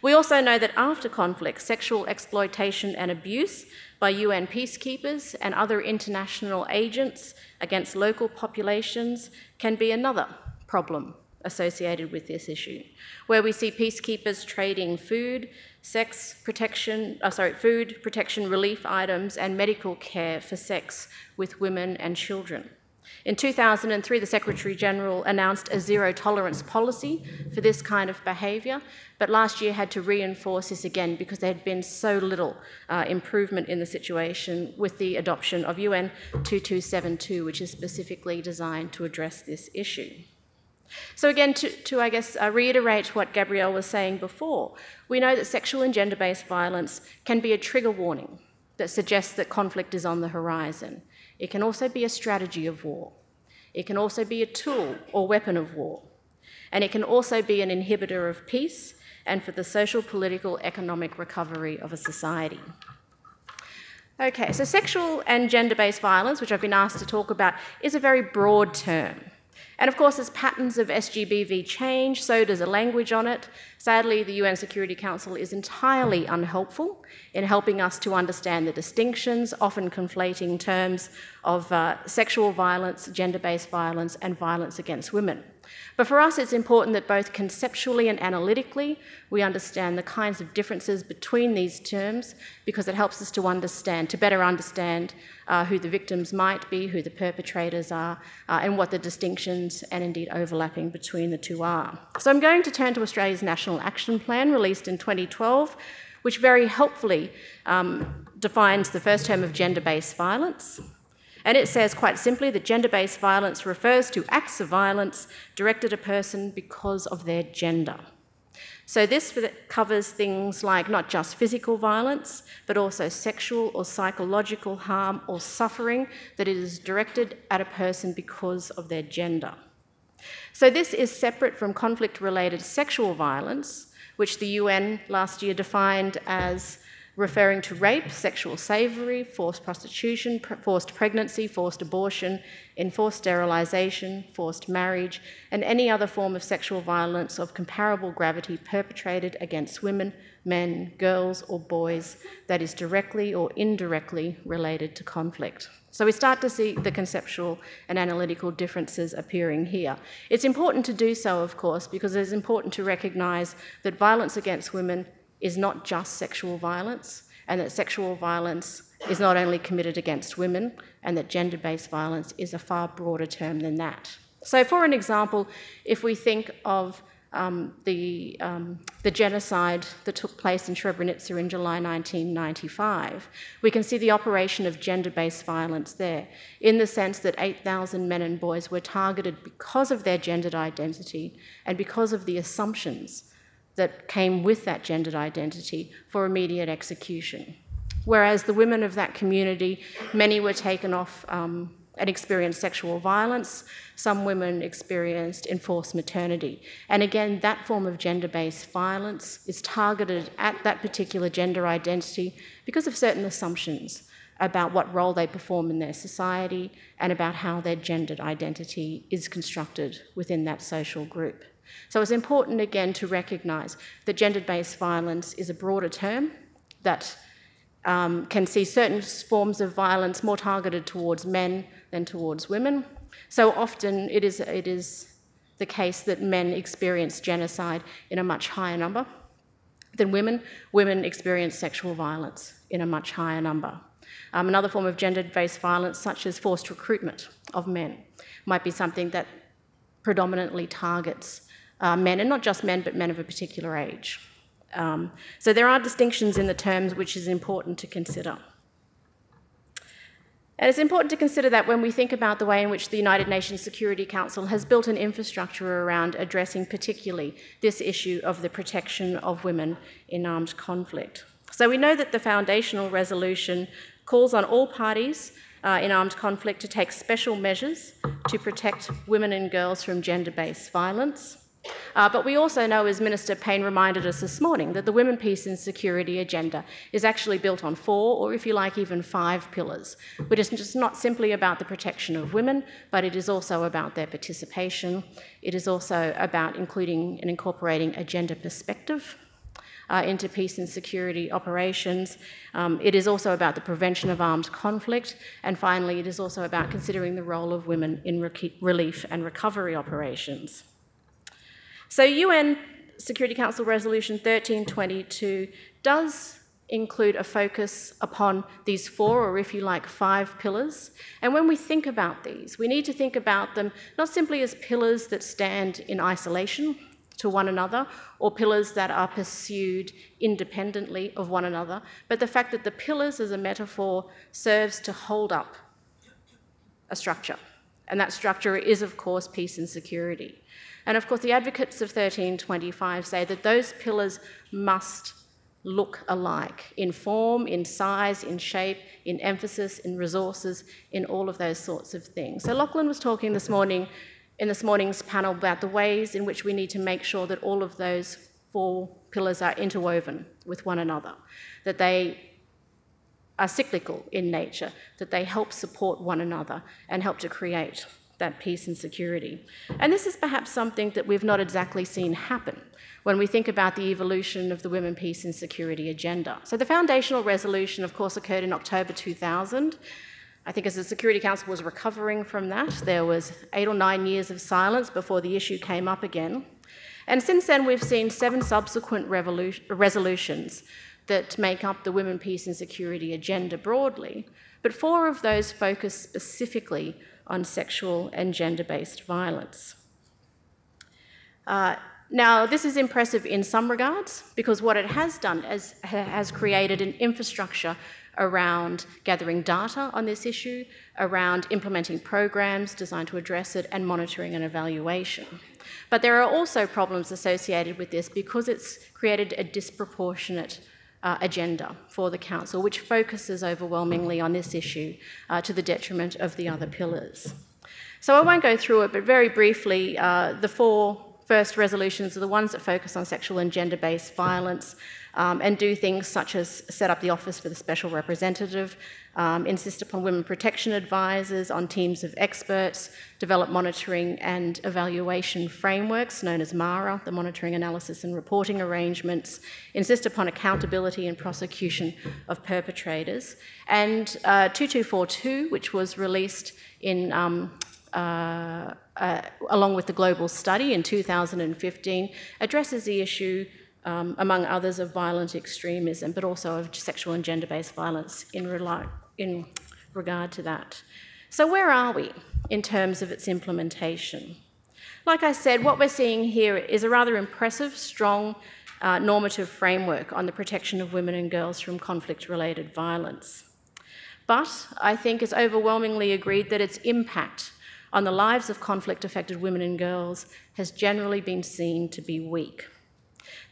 We also know that after conflict, sexual exploitation and abuse by UN peacekeepers and other international agents against local populations can be another problem associated with this issue, where we see peacekeepers trading food, sex protection, uh, sorry, food, protection, relief items, and medical care for sex with women and children. In 2003, the Secretary General announced a zero tolerance policy for this kind of behaviour, but last year had to reinforce this again because there had been so little uh, improvement in the situation with the adoption of UN 2272, which is specifically designed to address this issue. So, again, to, to I guess, uh, reiterate what Gabrielle was saying before, we know that sexual and gender based violence can be a trigger warning that suggests that conflict is on the horizon. It can also be a strategy of war. It can also be a tool or weapon of war. And it can also be an inhibitor of peace and for the social, political, economic recovery of a society. Okay, so sexual and gender based violence, which I've been asked to talk about, is a very broad term. And of course, as patterns of SGBV change, so does the language on it. Sadly, the UN Security Council is entirely unhelpful in helping us to understand the distinctions, often conflating terms of uh, sexual violence, gender based violence, and violence against women. But for us, it's important that both conceptually and analytically we understand the kinds of differences between these terms because it helps us to understand, to better understand uh, who the victims might be, who the perpetrators are, uh, and what the distinctions and indeed overlapping between the two are. So I'm going to turn to Australia's National Action Plan released in 2012, which very helpfully um, defines the first term of gender based violence. And it says quite simply that gender based violence refers to acts of violence directed at a person because of their gender. So, this covers things like not just physical violence, but also sexual or psychological harm or suffering that is directed at a person because of their gender. So, this is separate from conflict related sexual violence, which the UN last year defined as referring to rape, sexual slavery, forced prostitution, forced pregnancy, forced abortion, enforced sterilisation, forced marriage, and any other form of sexual violence of comparable gravity perpetrated against women, men, girls, or boys that is directly or indirectly related to conflict. So we start to see the conceptual and analytical differences appearing here. It's important to do so, of course, because it's important to recognise that violence against women is not just sexual violence, and that sexual violence is not only committed against women, and that gender based violence is a far broader term than that. So, for an example, if we think of um, the, um, the genocide that took place in Srebrenica in July 1995, we can see the operation of gender based violence there, in the sense that 8,000 men and boys were targeted because of their gendered identity and because of the assumptions that came with that gendered identity for immediate execution. Whereas the women of that community, many were taken off um, and experienced sexual violence. Some women experienced enforced maternity. And again, that form of gender based violence is targeted at that particular gender identity because of certain assumptions about what role they perform in their society and about how their gendered identity is constructed within that social group. So it's important again to recognise that gender based violence is a broader term that um, can see certain forms of violence more targeted towards men than towards women. So often it is, it is the case that men experience genocide in a much higher number than women. Women experience sexual violence in a much higher number. Um, another form of gender based violence, such as forced recruitment of men, might be something that predominantly targets uh, men, and not just men, but men of a particular age. Um, so there are distinctions in the terms which is important to consider. And it's important to consider that when we think about the way in which the United Nations Security Council has built an infrastructure around addressing particularly this issue of the protection of women in armed conflict. So we know that the foundational resolution calls on all parties uh, in armed conflict to take special measures to protect women and girls from gender based violence. Uh, but we also know, as Minister Payne reminded us this morning, that the Women, Peace and Security agenda is actually built on four, or if you like, even five pillars, which is just not simply about the protection of women, but it is also about their participation. It is also about including and incorporating a gender perspective. Uh, into peace and security operations. Um, it is also about the prevention of armed conflict. And finally, it is also about considering the role of women in re- relief and recovery operations. So, UN Security Council Resolution 1322 does include a focus upon these four, or if you like, five pillars. And when we think about these, we need to think about them not simply as pillars that stand in isolation to one another, or pillars that are pursued independently of one another, but the fact that the pillars as a metaphor serves to hold up a structure. And that structure is, of course, peace and security. And of course, the advocates of 1325 say that those pillars must look alike in form, in size, in shape, in emphasis, in resources, in all of those sorts of things. So Lachlan was talking this morning in this morning's panel about the ways in which we need to make sure that all of those four pillars are interwoven with one another, that they are cyclical in nature, that they help support one another and help to create that peace and security. And this is perhaps something that we've not exactly seen happen when we think about the evolution of the Women, Peace and Security agenda. So the foundational resolution, of course, occurred in October 2000. I think as the Security Council was recovering from that, there was eight or nine years of silence before the issue came up again. And since then, we've seen seven subsequent resolutions that make up the Women, Peace and Security agenda broadly, but four of those focus specifically on sexual and gender based violence. Uh, now, this is impressive in some regards because what it has done is has created an infrastructure around gathering data on this issue, around implementing programs designed to address it, and monitoring and evaluation. But there are also problems associated with this because it's created a disproportionate uh, agenda for the Council, which focuses overwhelmingly on this issue uh, to the detriment of the other pillars. So I won't go through it, but very briefly, uh, the four first resolutions are the ones that focus on sexual and gender based violence um, and do things such as set up the Office for the Special Representative, um, insist upon women protection advisors, on teams of experts, develop monitoring and evaluation frameworks known as MARA, the Monitoring, Analysis and Reporting Arrangements, insist upon accountability and prosecution of perpetrators. And uh, 2242, which was released in um, uh, uh, along with the global study in 2015, addresses the issue um, among others, of violent extremism, but also of sexual and gender based violence in, in regard to that. So, where are we in terms of its implementation? Like I said, what we're seeing here is a rather impressive, strong uh, normative framework on the protection of women and girls from conflict related violence. But I think it's overwhelmingly agreed that its impact on the lives of conflict affected women and girls has generally been seen to be weak.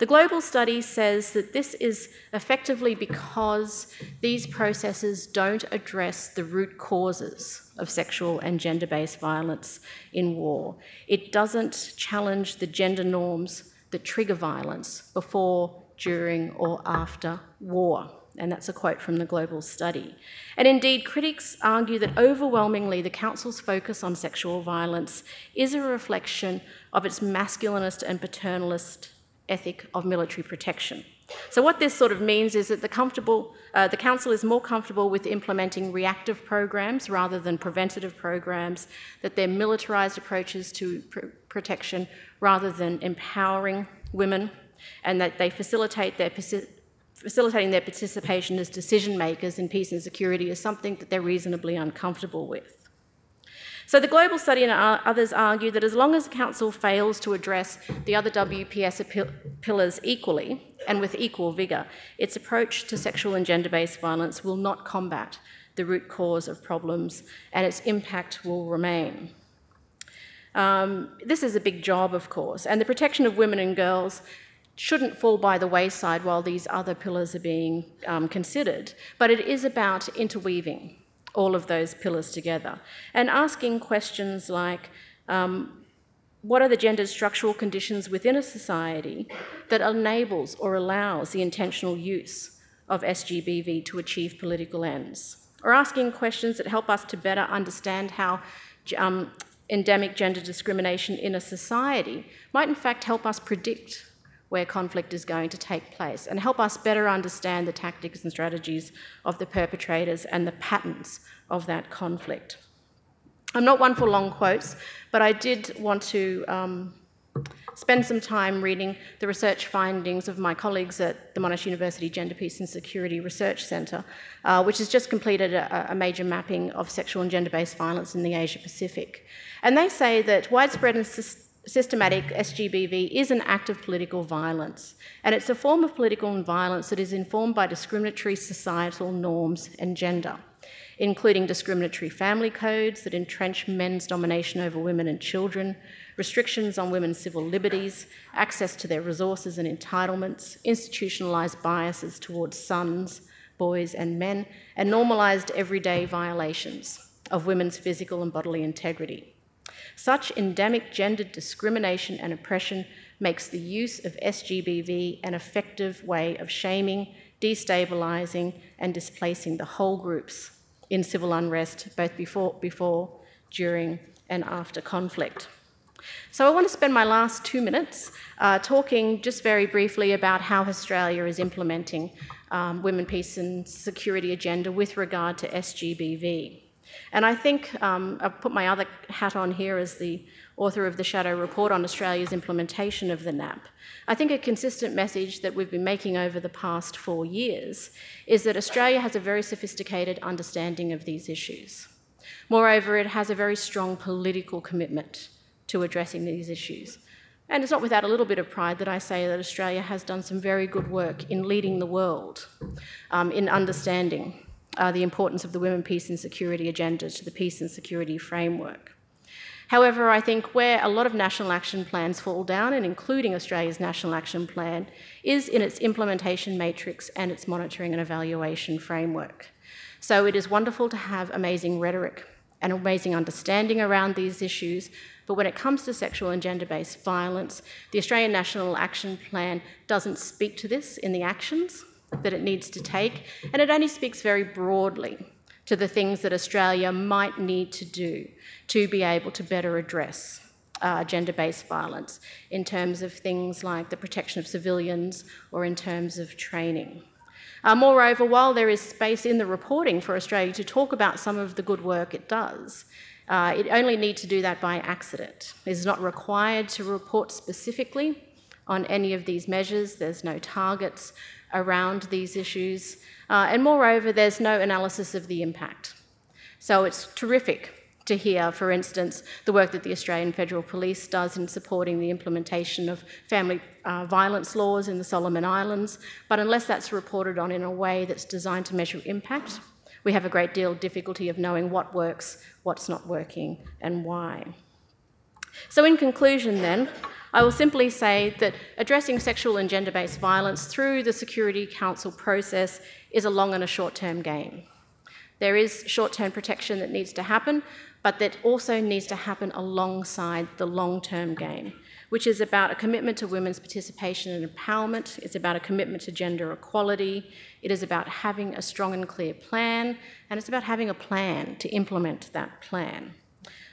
The global study says that this is effectively because these processes don't address the root causes of sexual and gender based violence in war. It doesn't challenge the gender norms that trigger violence before, during, or after war. And that's a quote from the global study. And indeed, critics argue that overwhelmingly the Council's focus on sexual violence is a reflection of its masculinist and paternalist ethic of military protection. So, what this sort of means is that the, comfortable, uh, the Council is more comfortable with implementing reactive programs rather than preventative programs, that they're militarised approaches to pr- protection rather than empowering women, and that they facilitate their facilitating their participation as decision makers in peace and security is something that they're reasonably uncomfortable with. So the global study and others argue that as long as the Council fails to address the other WPS pillars equally and with equal vigour, its approach to sexual and gender based violence will not combat the root cause of problems and its impact will remain. Um, this is a big job, of course, and the protection of women and girls shouldn't fall by the wayside while these other pillars are being um, considered, but it is about interweaving all of those pillars together and asking questions like um, what are the gendered structural conditions within a society that enables or allows the intentional use of SGBV to achieve political ends? Or asking questions that help us to better understand how um, endemic gender discrimination in a society might, in fact, help us predict where conflict is going to take place and help us better understand the tactics and strategies of the perpetrators and the patterns of that conflict. I'm not one for long quotes, but I did want to um, spend some time reading the research findings of my colleagues at the Monash University Gender, Peace and Security Research Centre, uh, which has just completed a, a major mapping of sexual and gender based violence in the Asia Pacific. And they say that widespread and systematic SGBV is an act of political violence, and it's a form of political violence that is informed by discriminatory societal norms and gender, including discriminatory family codes that entrench men's domination over women and children, restrictions on women's civil liberties, access to their resources and entitlements, institutionalised biases towards sons, boys, and men, and normalised everyday violations of women's physical and bodily integrity. Such endemic gendered discrimination and oppression makes the use of SGBV an effective way of shaming, destabilising, and displacing the whole groups in civil unrest, both before, before during, and after conflict. So, I want to spend my last two minutes uh, talking just very briefly about how Australia is implementing um, women, peace, and security agenda with regard to SGBV. And I think um, I've put my other hat on here as the author of the Shadow Report on Australia's implementation of the NAP. I think a consistent message that we've been making over the past four years is that Australia has a very sophisticated understanding of these issues. Moreover, it has a very strong political commitment to addressing these issues. And it's not without a little bit of pride that I say that Australia has done some very good work in leading the world um, in understanding uh, the importance of the Women, Peace and Security agenda to the peace and security framework. However, I think where a lot of national action plans fall down, and including Australia's National Action Plan, is in its implementation matrix and its monitoring and evaluation framework. So it is wonderful to have amazing rhetoric and amazing understanding around these issues, but when it comes to sexual and gender based violence, the Australian National Action Plan doesn't speak to this in the actions that it needs to take, and it only speaks very broadly to the things that Australia might need to do to be able to better address uh, gender based violence in terms of things like the protection of civilians or in terms of training. Uh, moreover, while there is space in the reporting for Australia to talk about some of the good work it does, uh, it only needs to do that by accident. It is not required to report specifically on any of these measures. There's no targets around these issues. Uh, and moreover, there's no analysis of the impact. So it's terrific to hear, for instance, the work that the Australian Federal Police does in supporting the implementation of family uh, violence laws in the Solomon Islands. But unless that's reported on in a way that's designed to measure impact, we have a great deal of difficulty of knowing what works, what's not working, and why. So, in conclusion, then, I will simply say that addressing sexual and gender based violence through the Security Council process is a long and a short term game. There is short term protection that needs to happen, but that also needs to happen alongside the long term game, which is about a commitment to women's participation and empowerment, it's about a commitment to gender equality, it is about having a strong and clear plan, and it's about having a plan to implement that plan.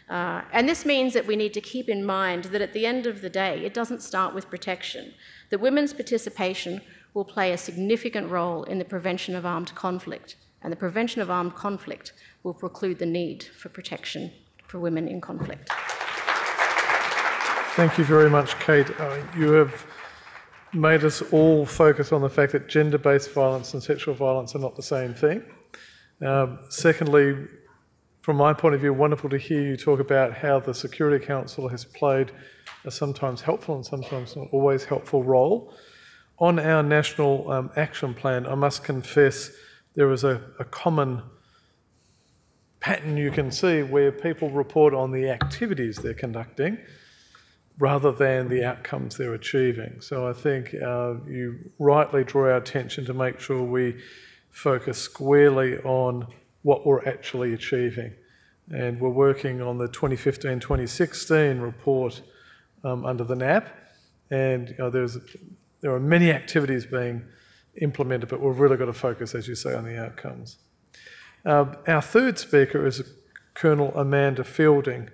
Uh, and this means that we need to keep in mind that at the end of the day, it doesn't start with protection, that women's participation will play a significant role in the prevention of armed conflict, and the prevention of armed conflict will preclude the need for protection for women in conflict. Thank you very much, Kate. Uh, you have made us all focus on the fact that gender based violence and sexual violence are not the same thing. Um, secondly, from my point of view, wonderful to hear you talk about how the Security Council has played a sometimes helpful and sometimes not always helpful role. On our national um, action plan, I must confess there is a, a common pattern you can see where people report on the activities they're conducting rather than the outcomes they're achieving. So I think uh, you rightly draw our attention to make sure we focus squarely on what we're actually achieving. And we're working on the 2015 2016 report um, under the NAP, and you know, there's, there are many activities being implemented, but we've really got to focus, as you say, on the outcomes. Uh, our third speaker is Colonel Amanda Fielding.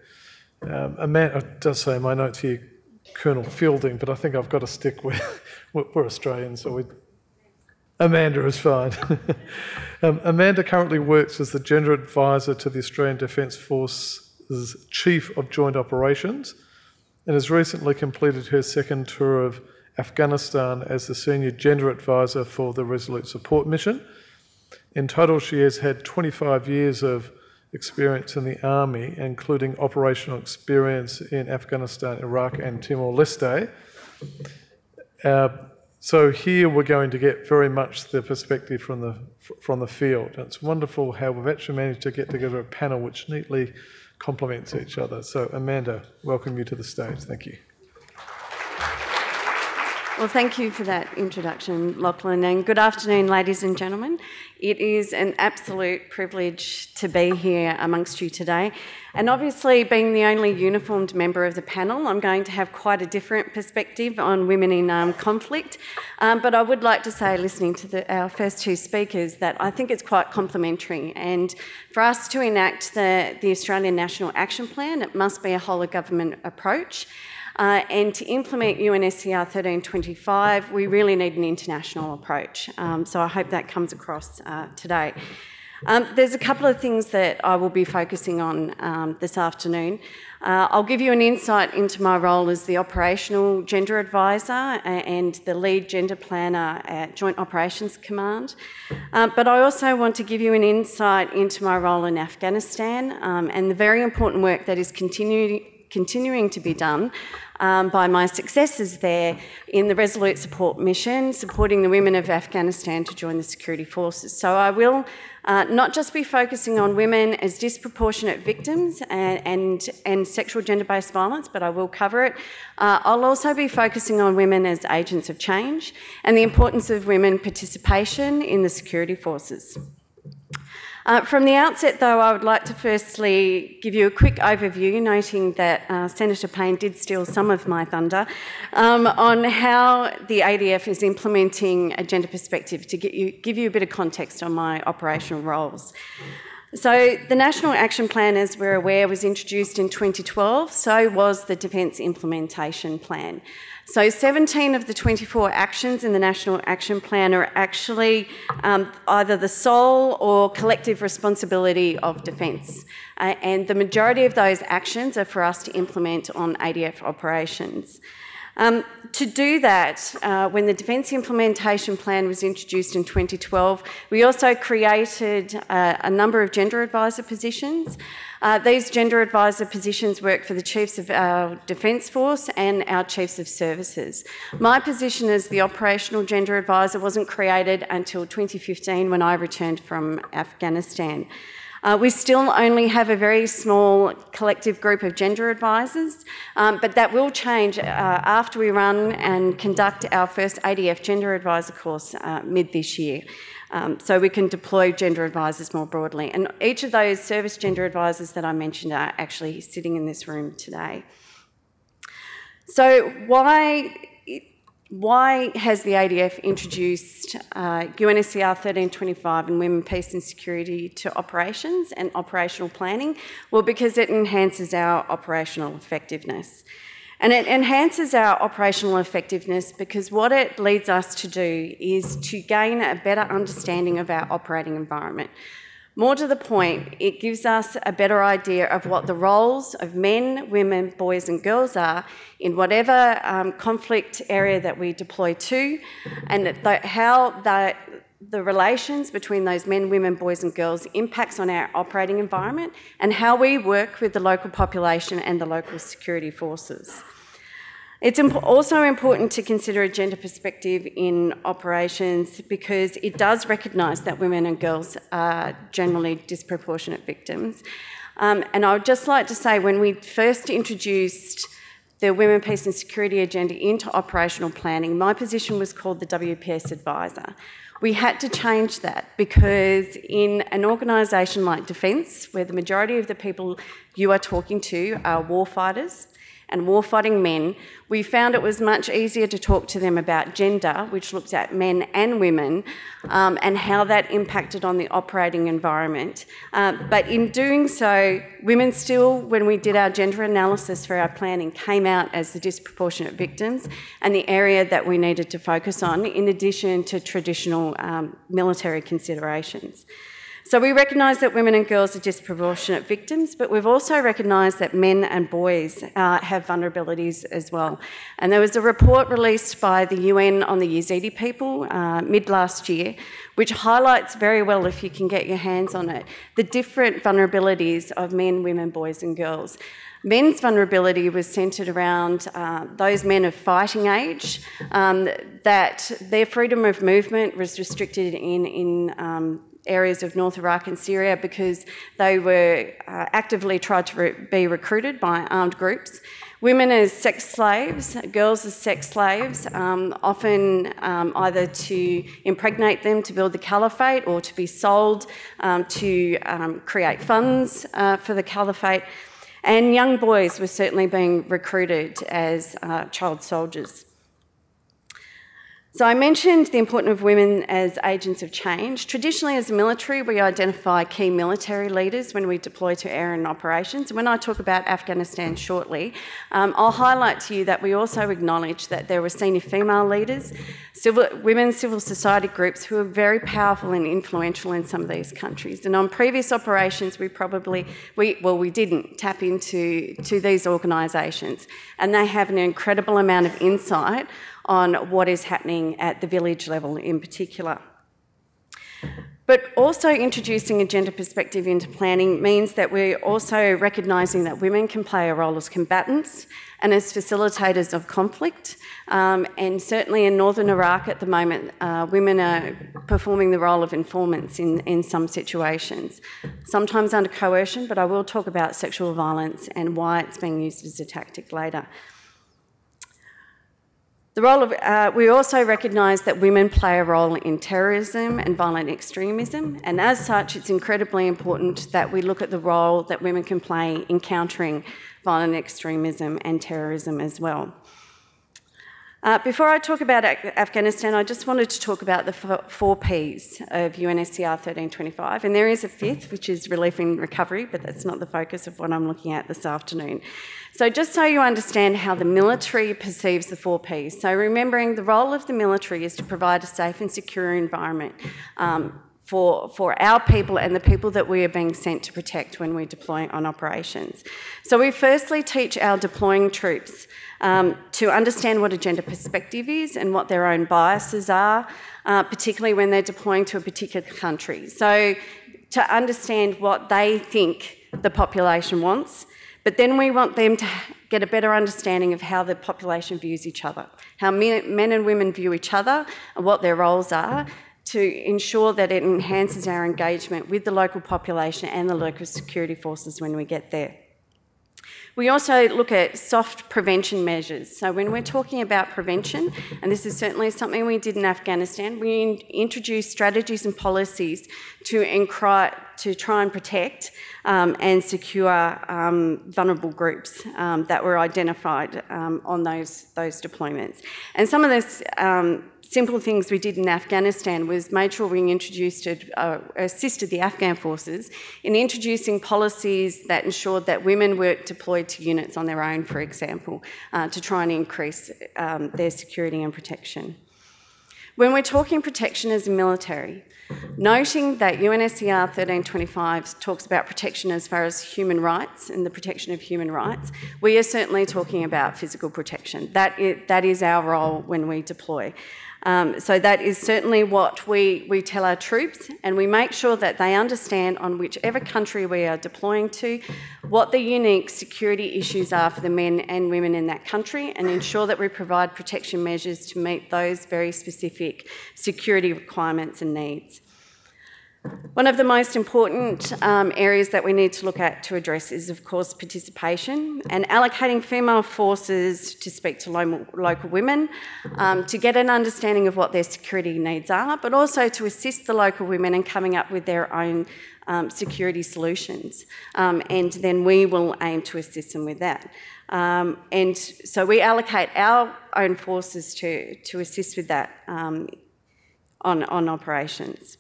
Um, Amanda, does say in my notes here Colonel Fielding, but I think I've got to stick with we're Australians, so we. Amanda is fine. um, Amanda currently works as the gender advisor to the Australian Defence Force's Chief of Joint Operations and has recently completed her second tour of Afghanistan as the senior gender advisor for the Resolute Support Mission. In total, she has had 25 years of experience in the army, including operational experience in Afghanistan, Iraq, and Timor Leste. Uh, so here we're going to get very much the perspective from the from the field. And it's wonderful how we've actually managed to get together a panel which neatly complements each other. So Amanda, welcome you to the stage. Thank you. Well, thank you for that introduction, Lachlan, and good afternoon, ladies and gentlemen. It is an absolute privilege to be here amongst you today. And obviously, being the only uniformed member of the panel, I'm going to have quite a different perspective on women in um, conflict. Um, but I would like to say, listening to the, our first two speakers, that I think it's quite complementary. And for us to enact the, the Australian National Action Plan, it must be a whole of government approach. Uh, and to implement UNSCR 1325, we really need an international approach. Um, so I hope that comes across uh, today. Um, there's a couple of things that I will be focusing on um, this afternoon. Uh, I'll give you an insight into my role as the operational gender advisor and the lead gender planner at Joint Operations Command. Um, but I also want to give you an insight into my role in Afghanistan um, and the very important work that is continuing continuing to be done um, by my successors there in the Resolute Support Mission, supporting the women of Afghanistan to join the security forces. So I will uh, not just be focusing on women as disproportionate victims and, and, and sexual gender based violence, but I will cover it. Uh, I'll also be focusing on women as agents of change and the importance of women participation in the security forces. Uh, from the outset, though, I would like to firstly give you a quick overview, noting that uh, Senator Payne did steal some of my thunder, um, on how the ADF is implementing a gender perspective to you, give you a bit of context on my operational roles. So, the National Action Plan, as we're aware, was introduced in 2012, so was the Defence Implementation Plan. So 17 of the 24 actions in the National Action Plan are actually um, either the sole or collective responsibility of Defence. Uh, and the majority of those actions are for us to implement on ADF operations. Um, to do that, uh, when the Defence Implementation Plan was introduced in 2012, we also created uh, a number of gender advisor positions. Uh, these gender advisor positions work for the chiefs of our Defence Force and our chiefs of services. My position as the operational gender advisor wasn't created until 2015 when I returned from Afghanistan. Uh, we still only have a very small collective group of gender advisors, um, but that will change uh, after we run and conduct our first ADF gender advisor course uh, mid this year um, so we can deploy gender advisors more broadly. And each of those service gender advisors that I mentioned are actually sitting in this room today. So why, why has the ADF introduced uh, UNSCR 1325 and Women, Peace and Security to operations and operational planning? Well, because it enhances our operational effectiveness. And it enhances our operational effectiveness because what it leads us to do is to gain a better understanding of our operating environment. More to the point, it gives us a better idea of what the roles of men, women, boys, and girls are in whatever um, conflict area that we deploy to, and how the, the relations between those men, women, boys, and girls impacts on our operating environment, and how we work with the local population and the local security forces. It's imp- also important to consider a gender perspective in operations because it does recognise that women and girls are generally disproportionate victims. Um, and I would just like to say when we first introduced the Women, Peace and Security agenda into operational planning, my position was called the WPS advisor. We had to change that because in an organisation like Defence, where the majority of the people you are talking to are warfighters, and warfighting men, we found it was much easier to talk to them about gender, which looked at men and women, um, and how that impacted on the operating environment. Uh, but in doing so, women still, when we did our gender analysis for our planning, came out as the disproportionate victims and the area that we needed to focus on, in addition to traditional um, military considerations. So we recognise that women and girls are disproportionate victims, but we've also recognised that men and boys uh, have vulnerabilities as well. And there was a report released by the UN on the Yazidi people uh, mid last year, which highlights very well, if you can get your hands on it, the different vulnerabilities of men, women, boys, and girls. Men's vulnerability was centred around uh, those men of fighting age, um, that their freedom of movement was restricted in, in um, areas of North Iraq and Syria because they were uh, actively tried to re- be recruited by armed groups. Women as sex slaves, girls as sex slaves, um, often um, either to impregnate them to build the caliphate or to be sold um, to um, create funds uh, for the caliphate. And young boys were certainly being recruited as uh, child soldiers. So I mentioned the importance of women as agents of change. Traditionally, as a military, we identify key military leaders when we deploy to air and operations. When I talk about Afghanistan shortly, um, I'll highlight to you that we also acknowledge that there were senior female leaders, civil, women's civil society groups who are very powerful and influential in some of these countries. And on previous operations, we probably, we, well, we didn't tap into to these organisations, and they have an incredible amount of insight on what is happening at the village level in particular. But also introducing a gender perspective into planning means that we're also recognising that women can play a role as combatants and as facilitators of conflict. Um, and certainly in northern Iraq at the moment, uh, women are performing the role of informants in, in some situations, sometimes under coercion, but I will talk about sexual violence and why it's being used as a tactic later. The role of, uh, we also recognise that women play a role in terrorism and violent extremism, and as such, it's incredibly important that we look at the role that women can play in countering violent extremism and terrorism as well. Uh, before I talk about Afghanistan, I just wanted to talk about the four Ps of UNSCR 1325. And there is a fifth, which is relief and recovery, but that's not the focus of what I'm looking at this afternoon. So, just so you understand how the military perceives the four Ps. So, remembering the role of the military is to provide a safe and secure environment. Um, for, for our people and the people that we are being sent to protect when we deploy on operations. So, we firstly teach our deploying troops um, to understand what a gender perspective is and what their own biases are, uh, particularly when they're deploying to a particular country. So, to understand what they think the population wants, but then we want them to get a better understanding of how the population views each other, how men and women view each other, and what their roles are, to ensure that it enhances our engagement with the local population and the local security forces when we get there. We also look at soft prevention measures. So, when we're talking about prevention, and this is certainly something we did in Afghanistan, we in- introduced strategies and policies to, to try and protect um, and secure um, vulnerable groups um, that were identified um, on those, those deployments. And some of this um, simple things we did in Afghanistan was made sure we introduced, uh, assisted the Afghan forces in introducing policies that ensured that women weren't deployed to units on their own, for example, uh, to try and increase um, their security and protection. When we're talking protection as a military, noting that UNSCR 1325 talks about protection as far as human rights and the protection of human rights, we are certainly talking about physical protection. That is, that is our role when we deploy. Um, so that is certainly what we, we tell our troops, and we make sure that they understand on whichever country we are deploying to what the unique security issues are for the men and women in that country, and ensure that we provide protection measures to meet those very specific security requirements and needs. One of the most important um, areas that we need to look at to address is, of course, participation and allocating female forces to speak to lo- local women, um, to get an understanding of what their security needs are, but also to assist the local women in coming up with their own um, security solutions. Um, and then we will aim to assist them with that. Um, and so we allocate our own forces to, to assist with that um, on, on operations.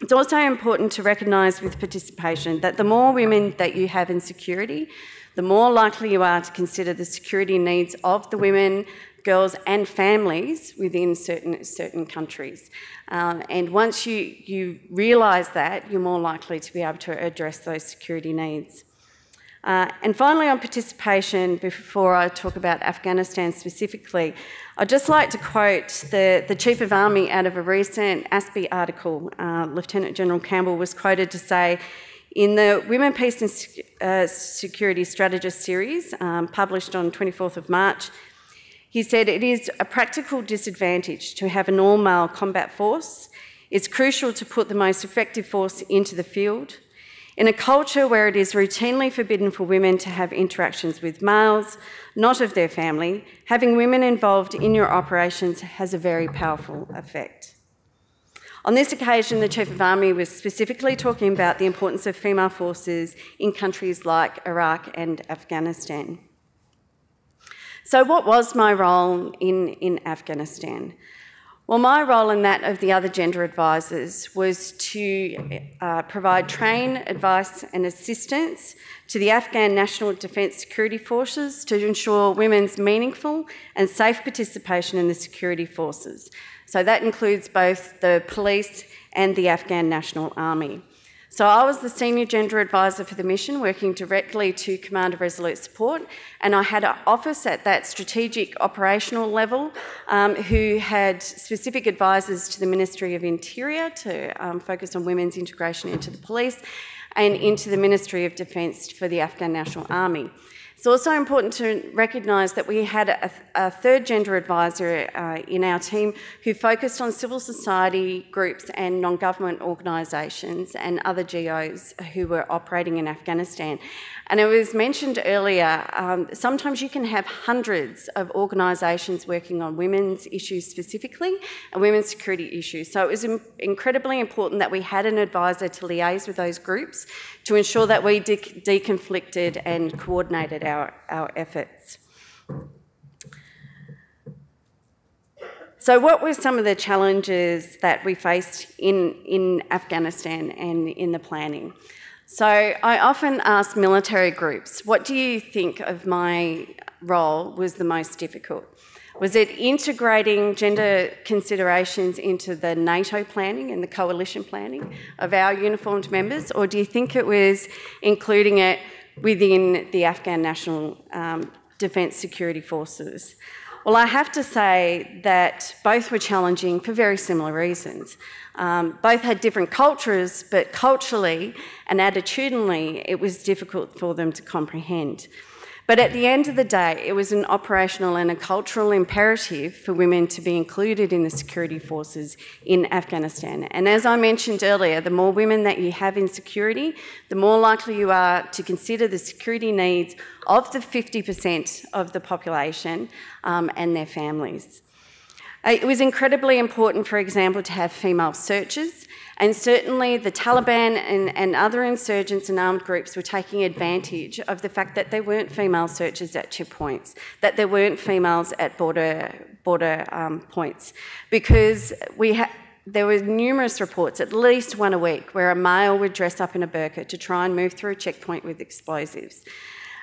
It's also important to recognise with participation that the more women that you have in security, the more likely you are to consider the security needs of the women, girls, and families within certain certain countries. Um, and once you you realise that, you're more likely to be able to address those security needs. Uh, and finally, on participation, before I talk about Afghanistan specifically, I'd just like to quote the, the Chief of Army out of a recent ASPI article. Uh, Lieutenant General Campbell was quoted to say, in the Women, Peace and uh, Security Strategist series, um, published on 24th of March, he said, It is a practical disadvantage to have an all male combat force. It's crucial to put the most effective force into the field. In a culture where it is routinely forbidden for women to have interactions with males, not of their family, having women involved in your operations has a very powerful effect. On this occasion, the Chief of Army was specifically talking about the importance of female forces in countries like Iraq and Afghanistan. So, what was my role in, in Afghanistan? Well, my role and that of the other gender advisors was to uh, provide train, advice, and assistance to the Afghan National Defence Security Forces to ensure women's meaningful and safe participation in the security forces. So that includes both the police and the Afghan National Army. So I was the senior gender advisor for the mission, working directly to Commander Resolute Support, and I had an office at that strategic operational level um, who had specific advisors to the Ministry of Interior to um, focus on women's integration into the police and into the Ministry of Defence for the Afghan National Army. It's also important to recognise that we had a, a third gender advisor uh, in our team who focused on civil society groups and non government organisations and other GOs who were operating in Afghanistan. And it was mentioned earlier, um, sometimes you can have hundreds of organisations working on women's issues specifically and women's security issues. So it was Im- incredibly important that we had an advisor to liaise with those groups to ensure that we de- deconflicted and coordinated our, our efforts. So, what were some of the challenges that we faced in, in Afghanistan and in the planning? So I often ask military groups, what do you think of my role was the most difficult? Was it integrating gender considerations into the NATO planning and the coalition planning of our uniformed members, or do you think it was including it within the Afghan National um, Defence Security Forces? Well, I have to say that both were challenging for very similar reasons. Um, both had different cultures, but culturally and attitudinally, it was difficult for them to comprehend. But at the end of the day, it was an operational and a cultural imperative for women to be included in the security forces in Afghanistan. And as I mentioned earlier, the more women that you have in security, the more likely you are to consider the security needs of the 50% of the population um, and their families. Uh, it was incredibly important, for example, to have female searchers, and certainly the Taliban and, and, other insurgents and armed groups were taking advantage of the fact that there weren't female searchers at checkpoints, that there weren't females at border, border um, points, because we there were numerous reports, at least one a week, where a male would dress up in a burqa to try and move through a checkpoint with explosives.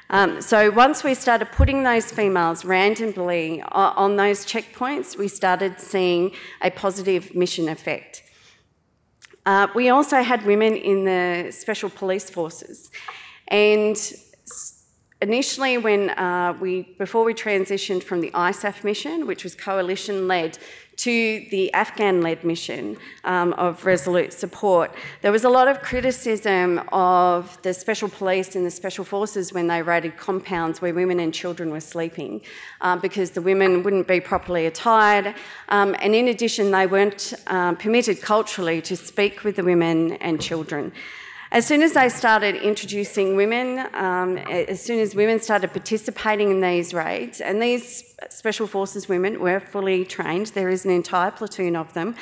Um, so once we started putting those females randomly on those checkpoints, we started seeing a positive mission effect. Uh, we also had women in the special police forces, and initially when uh, we before we transitioned from the ISAF mission which was coalition led to the Afghan led mission um, of Resolute Support, there was a lot of criticism of the Special Police and the Special Forces when they raided compounds where women and children were sleeping uh, because the women wouldn't be properly attired. Um, and in addition, they weren't um, permitted culturally to speak with the women and children. As soon as they started introducing women, um, as soon as women started participating in these raids, and these Special Forces women were fully trained, there is an entire platoon of them,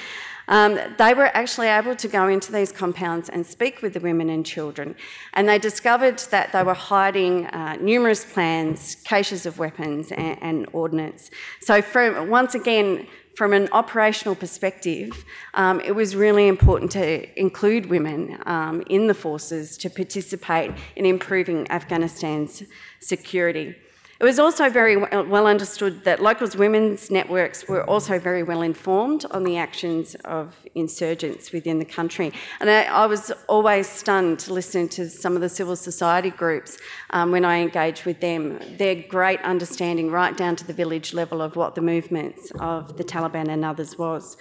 um, they were actually able to go into these compounds and speak with the women and children. And they discovered that they were hiding uh, numerous plans, caches of weapons, and, and ordnance. So, from, once again, from an operational perspective, um, it was really important to include women um, in the forces to participate in improving Afghanistan's security. It was also very well understood that locals' women's networks were also very well informed on the actions of insurgents within the country. And I, I was always stunned to listen to some of the civil society groups um, when I engaged with them. Their great understanding, right down to the village level, of what the movements of the Taliban and others was.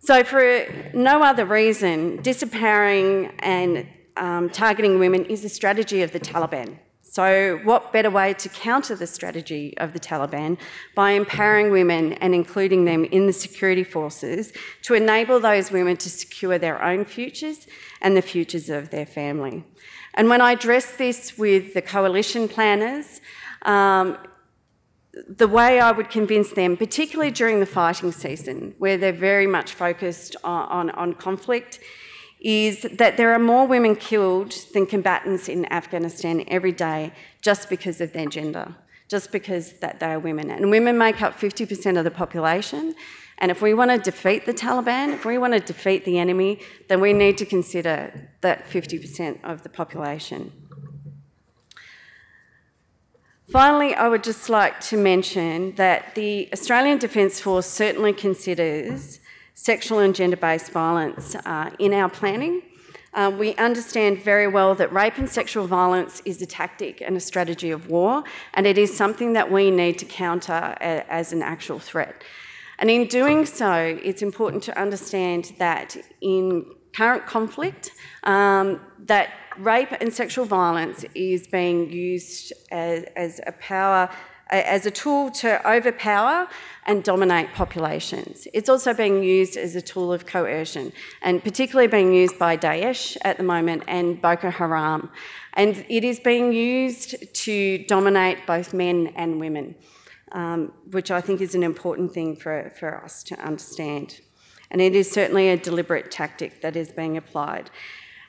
So, for no other reason, disempowering and um, targeting women is a strategy of the Taliban. So, what better way to counter the strategy of the Taliban by empowering women and including them in the security forces to enable those women to secure their own futures and the futures of their family? And when I addressed this with the coalition planners, um, the way I would convince them, particularly during the fighting season, where they're very much focused on, on, on conflict, is that there are more women killed than combatants in Afghanistan every day just because of their gender, just because that they are women. And women make up 50% of the population. And if we want to defeat the Taliban, if we want to defeat the enemy, then we need to consider that 50% of the population. Finally, I would just like to mention that the Australian Defence Force certainly considers sexual and gender based violence uh, in our planning. Uh, we understand very well that rape and sexual violence is a tactic and a strategy of war, and it is something that we need to counter a, as an actual threat. And in doing so, it's important to understand that in current conflict, um, that rape and sexual violence is being used as, as a power as a tool to overpower and dominate populations. It's also being used as a tool of coercion, and particularly being used by Daesh at the moment and Boko Haram. And it is being used to dominate both men and women, um, which I think is an important thing for, for us to understand. And it is certainly a deliberate tactic that is being applied.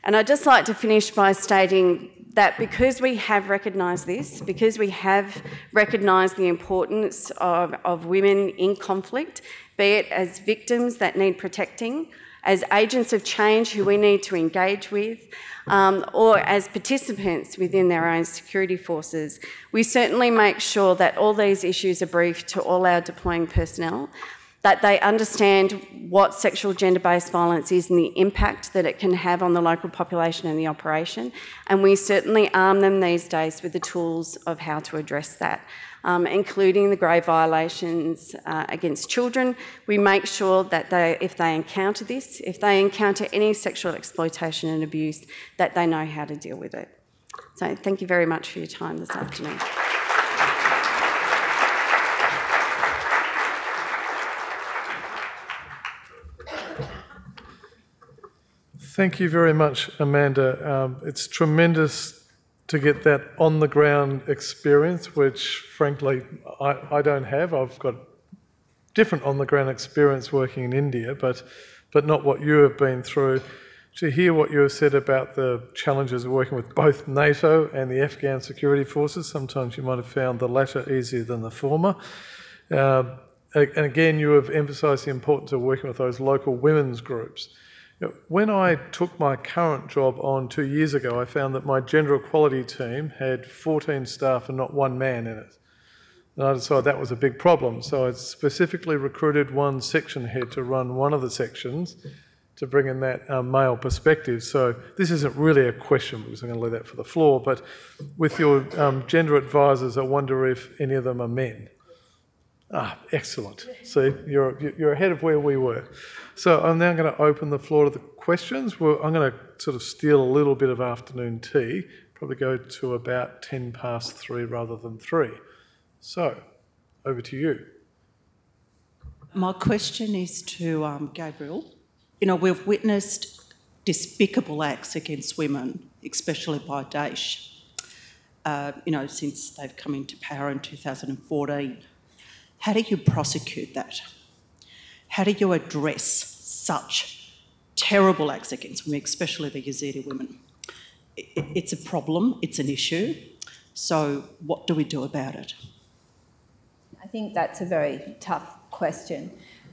And I'd just like to finish by stating that because we have recognised this, because we have recognised the importance of, of women in conflict, be it as victims that need protecting, as agents of change who we need to engage with, um, or as participants within their own security forces, we certainly make sure that all these issues are briefed to all our deploying personnel that they understand what sexual gender based violence is and the impact that it can have on the local population and the operation. And we certainly arm them these days with the tools of how to address that. Um, including the grave violations uh, against children. We make sure that they, if they encounter this, if they encounter any sexual exploitation and abuse, that they know how to deal with it. So, thank you very much for your time this afternoon. Thank you very much, Amanda. Um, it's tremendous to get that on the ground experience, which frankly I, I don't have. I've got different on the ground experience working in India, but, but not what you have been through. To hear what you have said about the challenges of working with both NATO and the Afghan security forces, sometimes you might have found the latter easier than the former. Uh, and again, you have emphasised the importance of working with those local women's groups When I took my current job on two years ago, I found that my gender equality team had 14 staff and not one man in it. And I decided that was a big problem. So I specifically recruited one section head to run one of the sections to bring in that um, male perspective. So this isn't really a question because I'm going to leave that for the floor. But with your um, gender advisors, I wonder if any of them are men. Ah, excellent. See, you're, you're ahead of where we were. So I'm now going to open the floor to the questions. I'm going to sort of steal a little bit of afternoon tea, probably go to about 10 past three rather than three. So, over to you. My question is to um, Gabriel. You know, we've witnessed despicable acts against women, especially by Daesh, uh, you know, since they've come into power in 2014. How do you prosecute that? How do you address such terrible acts against women, especially the Yazidi women? It's a problem, it's an issue. So, what do we do about it? I think that's a very tough question.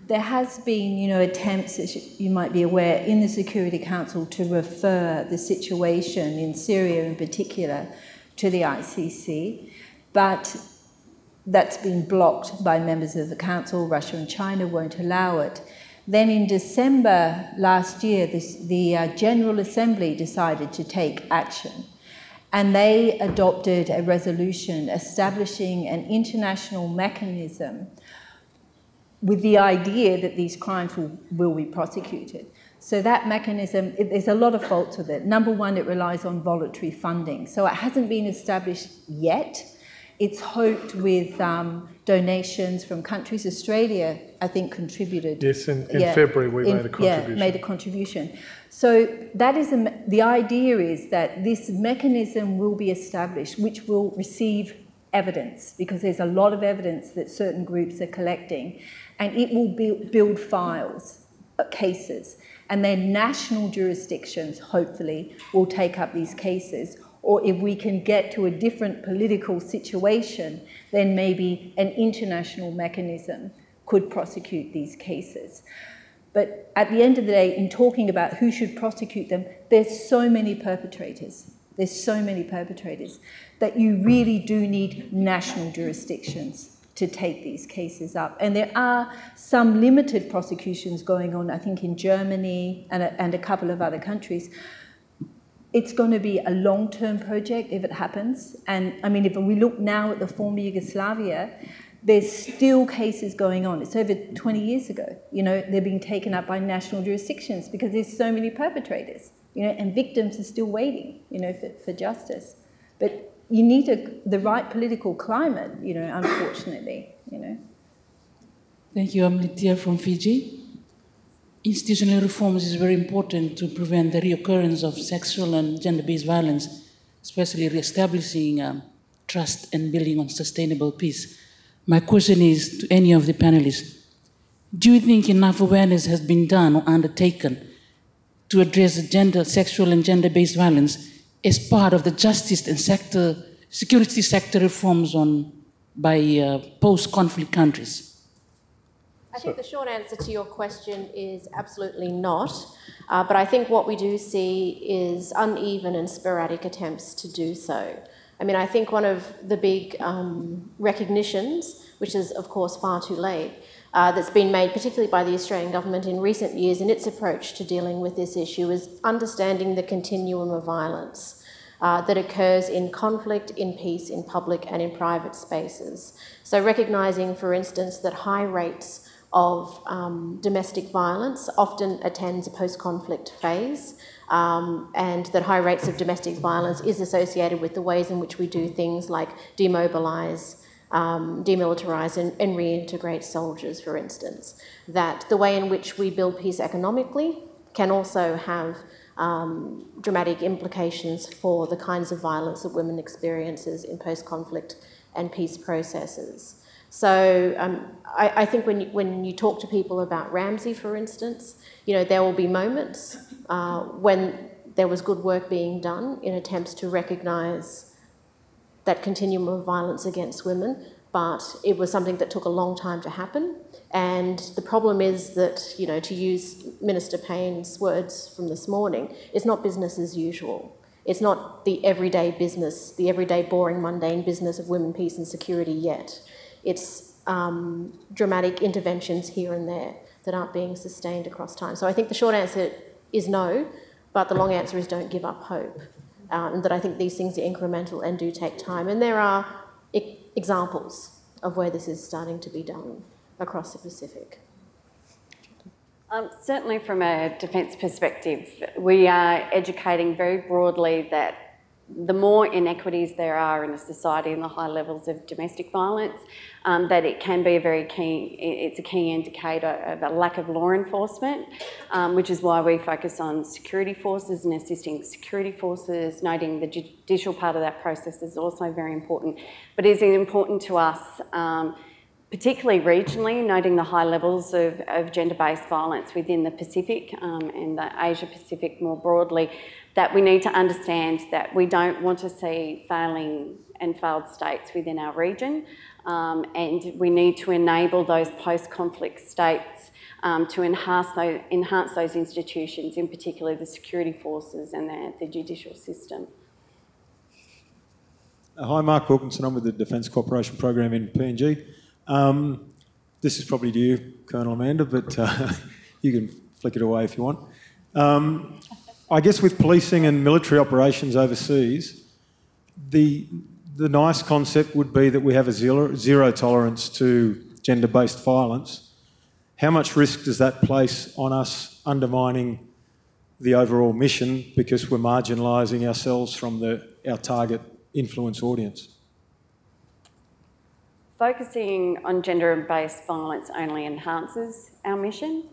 There has been, you know, attempts, as you might be aware, in the Security Council to refer the situation in Syria in particular to the ICC, but that's been blocked by members of the Council. Russia and China won't allow it. Then in December last year, this, the uh, General Assembly decided to take action. And they adopted a resolution establishing an international mechanism with the idea that these crimes will, will be prosecuted. So that mechanism, it, there's a lot of faults with it. Number one, it relies on voluntary funding. So it hasn't been established yet it's hoped with um, donations from countries. Australia, I think, contributed. Yes, in, in yeah, February we in, made a contribution. Yeah, made a contribution. So that is a, the idea is that this mechanism will be established, which will receive evidence because there's a lot of evidence that certain groups are collecting, and it will build, build files, uh, cases, and then national jurisdictions hopefully will take up these cases or if we can get to a different political situation, then maybe an international mechanism could prosecute these cases. But at the end of the day, in talking about who should prosecute them, there's so many perpetrators. There's so many perpetrators that you really do need national jurisdictions to take these cases up. And there are some limited prosecutions going on, I think, in Germany and a, and a couple of other countries it's going to be a long-term project if it happens. And I mean, if we look now at the former Yugoslavia, there's still cases going on. It's over 20 years ago. You know, they're being taken up by national jurisdictions because there's so many perpetrators. You know, and victims are still waiting. You know, for, for justice. But you need a, the right political climate. You know, unfortunately. You know. Thank you. I'm Lydia from Fiji institutional reforms is very important to prevent the reoccurrence of sexual and gender-based violence, especially re-establishing um, trust and building on sustainable peace. My question is to any of the panelists, do you think enough awareness has been done or undertaken to address gender, sexual and gender-based violence as part of the justice and sector, security sector reforms on, by uh, post-conflict countries? I think the short answer to your question is absolutely not. Uh, but I think what we do see is uneven and sporadic attempts to do so. I mean, I think one of the big um, recognitions, which is of course far too late, uh, that's been made particularly by the Australian government in recent years in its approach to dealing with this issue is understanding the continuum of violence. Uh, that occurs in conflict, in peace, in public and in private spaces. So, recognising, for instance, that high rates of um, domestic violence often attends a post conflict phase, um, and that high rates of domestic violence is associated with the ways in which we do things like demobilise. Um, demilitarize and, and reintegrate soldiers, for instance. That the way in which we build peace economically can also have um, dramatic implications for the kinds of violence that women experiences in post-conflict and peace processes. So um, I, I, think when you, when you talk to people about RAMSI, for instance, you know there will be moments uh, when there was good work being done in attempts to recognise that continuum of violence against women. but it was something that took a long time to happen. And the problem is that, you know, to use Minister Payne's words from this morning, it's not business as usual. It's not the everyday business, the everyday boring, mundane business of women, peace, and security yet. It's um, dramatic interventions here and there that aren't being sustained across time. So I think the short answer is no, but the long answer is don't give up hope. Uh, and that I think these things are incremental and do take time. And there are e- examples of where this is starting to be done across the Pacific. Um, certainly, from a defence perspective, we are educating very broadly that the more inequities there are in a society and the high levels of domestic violence, um, that it can be a very key, it's a key indicator of a lack of law enforcement, um, which is why we focus on security forces and assisting security forces, noting the judicial part of that process is also very important. But is important to us? Um, particularly regionally, noting the high levels of, of gender-based violence within the Pacific um, and the Asia Pacific more broadly, that we need to understand that we don't want to see failing and failed states within our region, um, and we need to enable those post-conflict states um, to enhance those, enhance those institutions, in particular the security forces and the, the judicial system. Uh, hi, Mark Wilkinson. I'm with the Defence Cooperation Program in PNG. Um, this is probably to you, Colonel Amanda, but uh, you can flick it away if you want. Um, I guess with policing and military operations overseas, the the nice concept would be that we have a zero, zero tolerance to gender based violence. How much risk does that place on us undermining the overall mission because we're marginalising ourselves from the, our target influence audience? Focusing on gender based violence only enhances our mission.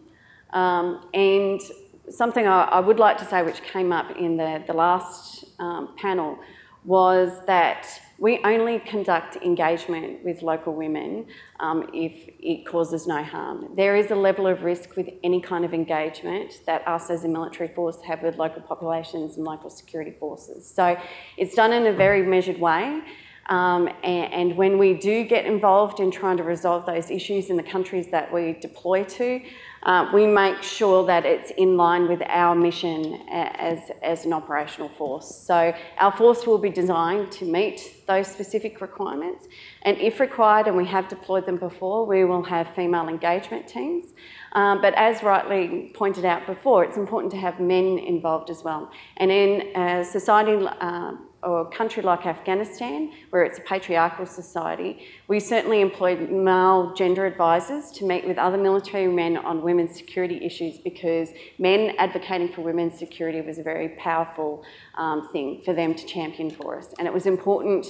Um, and something I, I, would like to say, which came up in the, the last um, panel, was that we only conduct engagement with local women um, if it causes no harm. There is a level of risk with any kind of engagement that us as a military force have with local populations and local security forces. So it's done in a very measured way. Um, and, and, when we do get involved in trying to resolve those issues in the countries that we deploy to, uh, we make sure that it's in line with our mission as, as an operational force. So our force will be designed to meet those specific requirements. And if required, and we have deployed them before, we will have female engagement teams. Um, but as rightly pointed out before, it's important to have men involved as well. And in a society uh, or a country like Afghanistan, where it's a patriarchal society, we certainly employed male gender advisors to meet with other military men on women's security issues because men advocating for women's security was a very powerful um, thing for them to champion for us. And it was important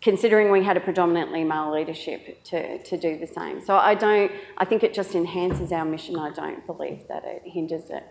considering we had a predominantly male leadership to, to do the same. So I don't, I think it just enhances our mission. I don't believe that it hinders it.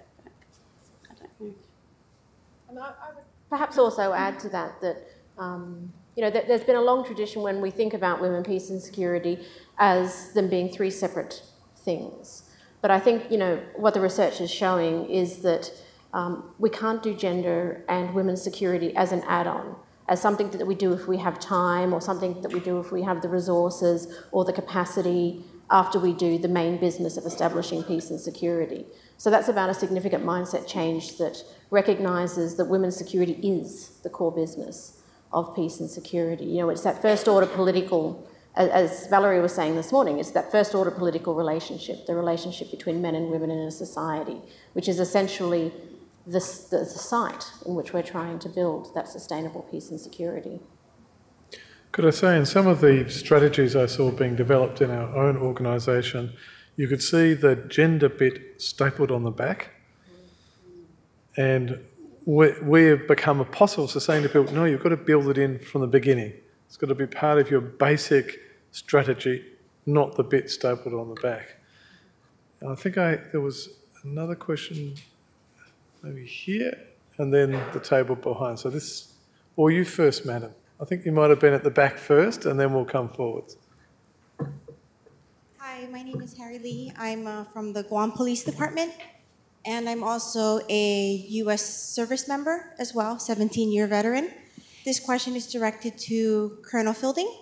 I don't know. Perhaps also add to that that um, you know there's been a long tradition when we think about women, peace, and security as them being three separate things. But I think you know what the research is showing is that um, we can't do gender and women's security as an add-on, as something that we do if we have time, or something that we do if we have the resources or the capacity after we do the main business of establishing peace and security. So that's about a significant mindset change that recognises that women's security is the core business of peace and security. You know, it's that first order political, as Valerie was saying this morning, it's that first order political relationship, the relationship between men and women in a society, which is essentially the, the, the site in which we're trying to build that sustainable peace and security. Could I say, in some of the strategies I saw being developed in our own organisation, you could see the gender bit stapled on the back. And we, we have become apostles to saying to people, no, you've got to build it in from the beginning. It's got to be part of your basic strategy, not the bit stapled on the back. And I think I there was another question maybe here and then the table behind. So this, or you first, madam. I think you might have been at the back first and then we'll come forwards. My name is Harry Lee. I'm uh, from the Guam Police Department, and I'm also a U.S. service member as well, 17 year veteran. This question is directed to Colonel Fielding.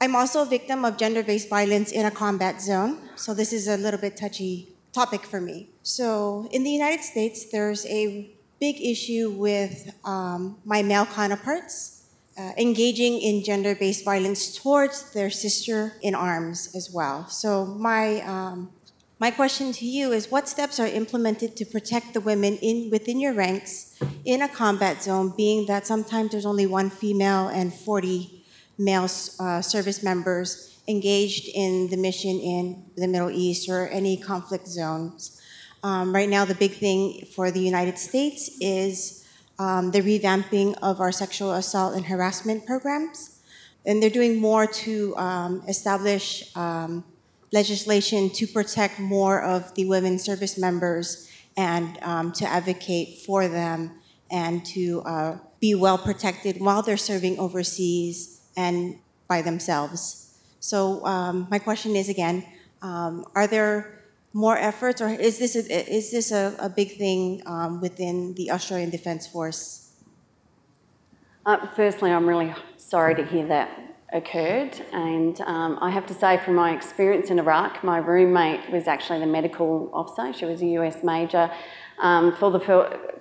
I'm also a victim of gender based violence in a combat zone, so this is a little bit touchy topic for me. So, in the United States, there's a big issue with um, my male counterparts uh, engaging in gender based violence towards their sister in arms as well. So, my, um, my question to you is what steps are implemented to protect the women in, within your ranks in a combat zone, being that sometimes there's only one female and 40 male uh, service members engaged in the mission in the Middle East or any conflict zones. Um, right now, the big thing for the United States is um, the revamping of our sexual assault and harassment programs. And they're doing more to um, establish um, legislation to protect more of the women service members and um, to advocate for them and to uh, be well protected while they're serving overseas and by themselves. So um, my question is again, um, are there more efforts, or is this a, is this a, a big thing um, within the Australian Defence Force? Uh, firstly, I'm really sorry to hear that occurred, and um, I have to say, from my experience in Iraq, my roommate was actually the medical officer. She was a US major um, for the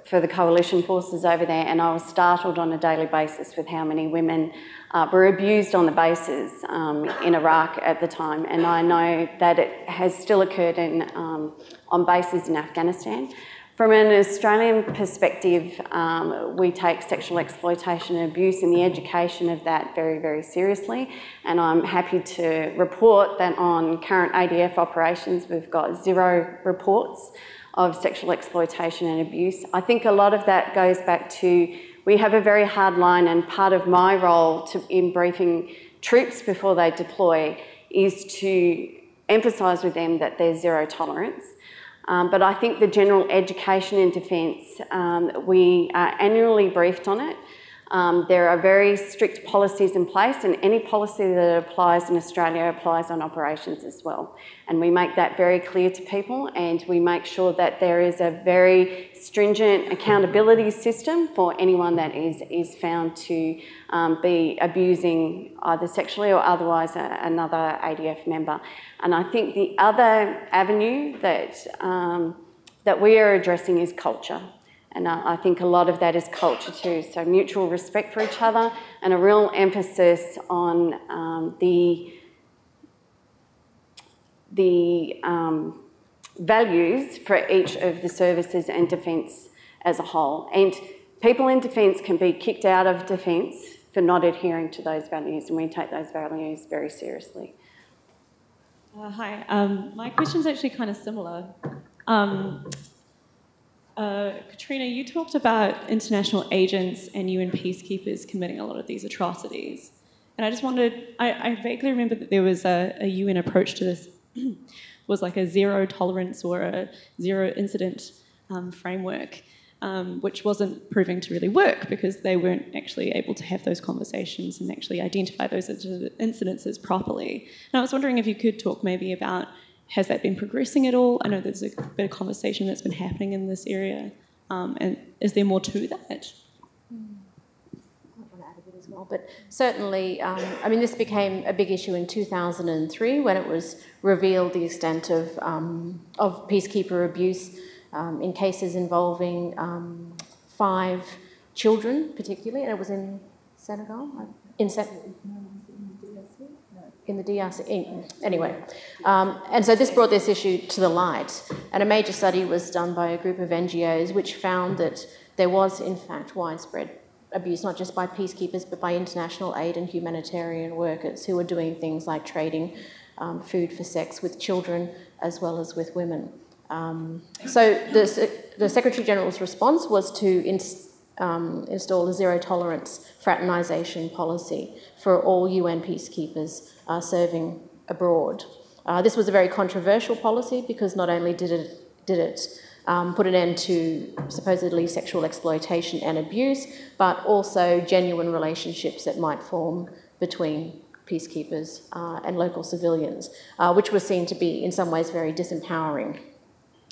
for the coalition forces over there, and I was startled on a daily basis with how many women uh, were abused on the bases um, in Iraq at the time, and I know that it has still occurred in, um, on bases in Afghanistan. From an Australian perspective, um, we take sexual exploitation and abuse and the education of that very, very seriously. And I'm happy to report that on current ADF operations, we've got zero reports of sexual exploitation and abuse. I think a lot of that goes back to we have a very hard line, and part of my role to, in briefing troops before they deploy is to emphasise with them that there's zero tolerance. Um, but I think the general education in defence, um, we are annually briefed on it. Um, there are very strict policies in place, and any policy that applies in Australia applies on operations as well. And we make that very clear to people, and we make sure that there is a very stringent accountability system for anyone that is, is found to um, be abusing either sexually or otherwise a, another ADF member. And I think the other avenue that, um, that we are addressing is culture. And uh, I think a lot of that is culture too. So mutual respect for each other and a real emphasis on um, the the um, values for each of the services and defence as a whole. And people in defence can be kicked out of defence for not adhering to those values, and we take those values very seriously. Uh, hi, um, my question is actually kind of similar. Um, uh, Katrina, you talked about international agents and UN peacekeepers committing a lot of these atrocities. And I just wondered, I, I vaguely remember that there was a, a UN approach to this, was like a zero tolerance or a zero incident um, framework, um, which wasn't proving to really work because they weren't actually able to have those conversations and actually identify those incidences properly. And I was wondering if you could talk maybe about has that been progressing at all? I know there's a bit of conversation that's been happening in this area, um, and is there more to that? I'd want to add a bit as well, but certainly, um, I mean, this became a big issue in 2003 when it was revealed the extent of, um, of peacekeeper abuse um, in cases involving um, five children, particularly, and it was in Senegal. In Senegal in the DRC. Anyway, um, and so this brought this issue to the light, and a major study was done by a group of NGOs which found that there was, in fact, widespread abuse, not just by peacekeepers, but by international aid and humanitarian workers who were doing things like trading um, food for sex with children as well as with women. Um, so the, the Secretary General's response was to um, install a zero tolerance fraternisation policy for all UN peacekeepers uh, serving abroad. Uh, this was a very controversial policy because not only did it, did it um, put an end to supposedly sexual exploitation and abuse, but also genuine relationships that might form between peacekeepers uh, and local civilians, uh, which was seen to be in some ways very disempowering.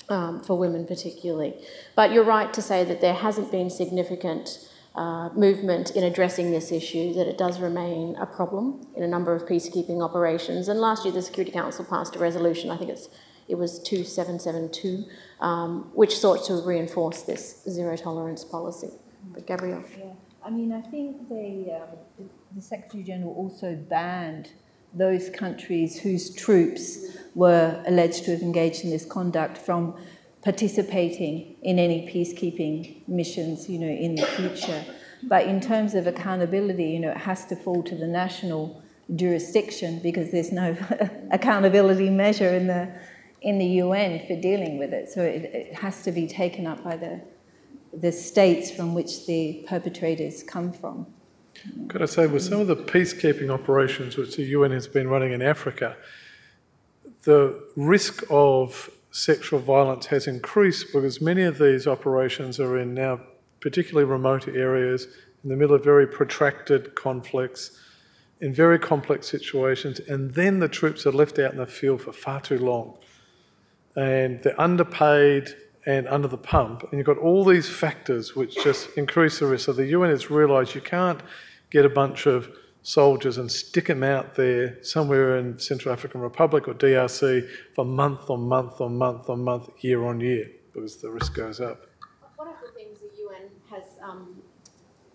Um, for women, particularly. But you're right to say that there hasn't been significant uh, movement in addressing this issue, that it does remain a problem in a number of peacekeeping operations. And last year, the Security Council passed a resolution, I think it's, it was 2772, um, which sought to reinforce this zero tolerance policy. But Gabrielle. Yeah. I mean, I think they, um, the Secretary General also banned those countries whose troops were alleged to have engaged in this conduct from participating in any peacekeeping missions, you know, in the future. But in terms of accountability, you know, it has to fall to the national jurisdiction because there's no accountability measure in the in the UN for dealing with it. So it, it has to be taken up by the the states from which the perpetrators come from. Could I say, with some of the peacekeeping operations which the UN has been running in Africa, the risk of sexual violence has increased because many of these operations are in now particularly remote areas in the middle of very protracted conflicts in very complex situations and then the troops are left out in the field for far too long. And they're underpaid and under the pump. And you've got all these factors which just increase the risk. So the UN has realised you can't get a bunch of soldiers and stick them out there somewhere in Central African Republic or DRC for month on month on month on month, year on year, because the risk goes up. One of the things the UN has, um,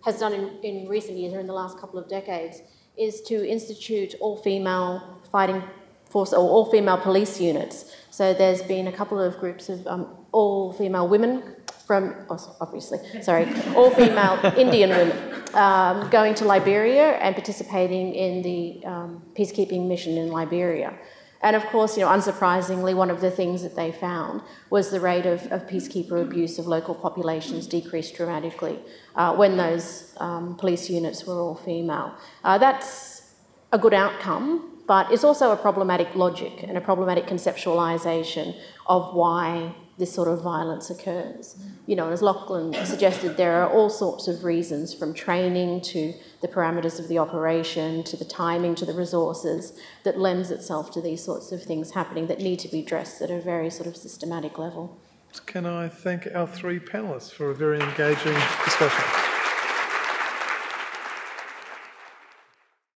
has done in, in recent years or in the last couple of decades is to institute all-female fighting force or all-female police units. So there's been a couple of groups of um, all-female women from, oh, obviously, sorry, all-female Indian women um, going to Liberia and participating in the um, peacekeeping mission in Liberia. And of course, you know, unsurprisingly, one of the things that they found was the rate of, of peacekeeper abuse of local populations decreased dramatically uh, when those um, police units were all female. Uh, that's a good outcome, but it's also a problematic logic and a problematic conceptualization of why this sort of violence occurs. You know, as Lachlan suggested, there are all sorts of reasons from training to the parameters of the operation to the timing to the resources that lends itself to these sorts of things happening that need to be addressed at a very sort of systematic level. Can I thank our three panellists for a very engaging discussion?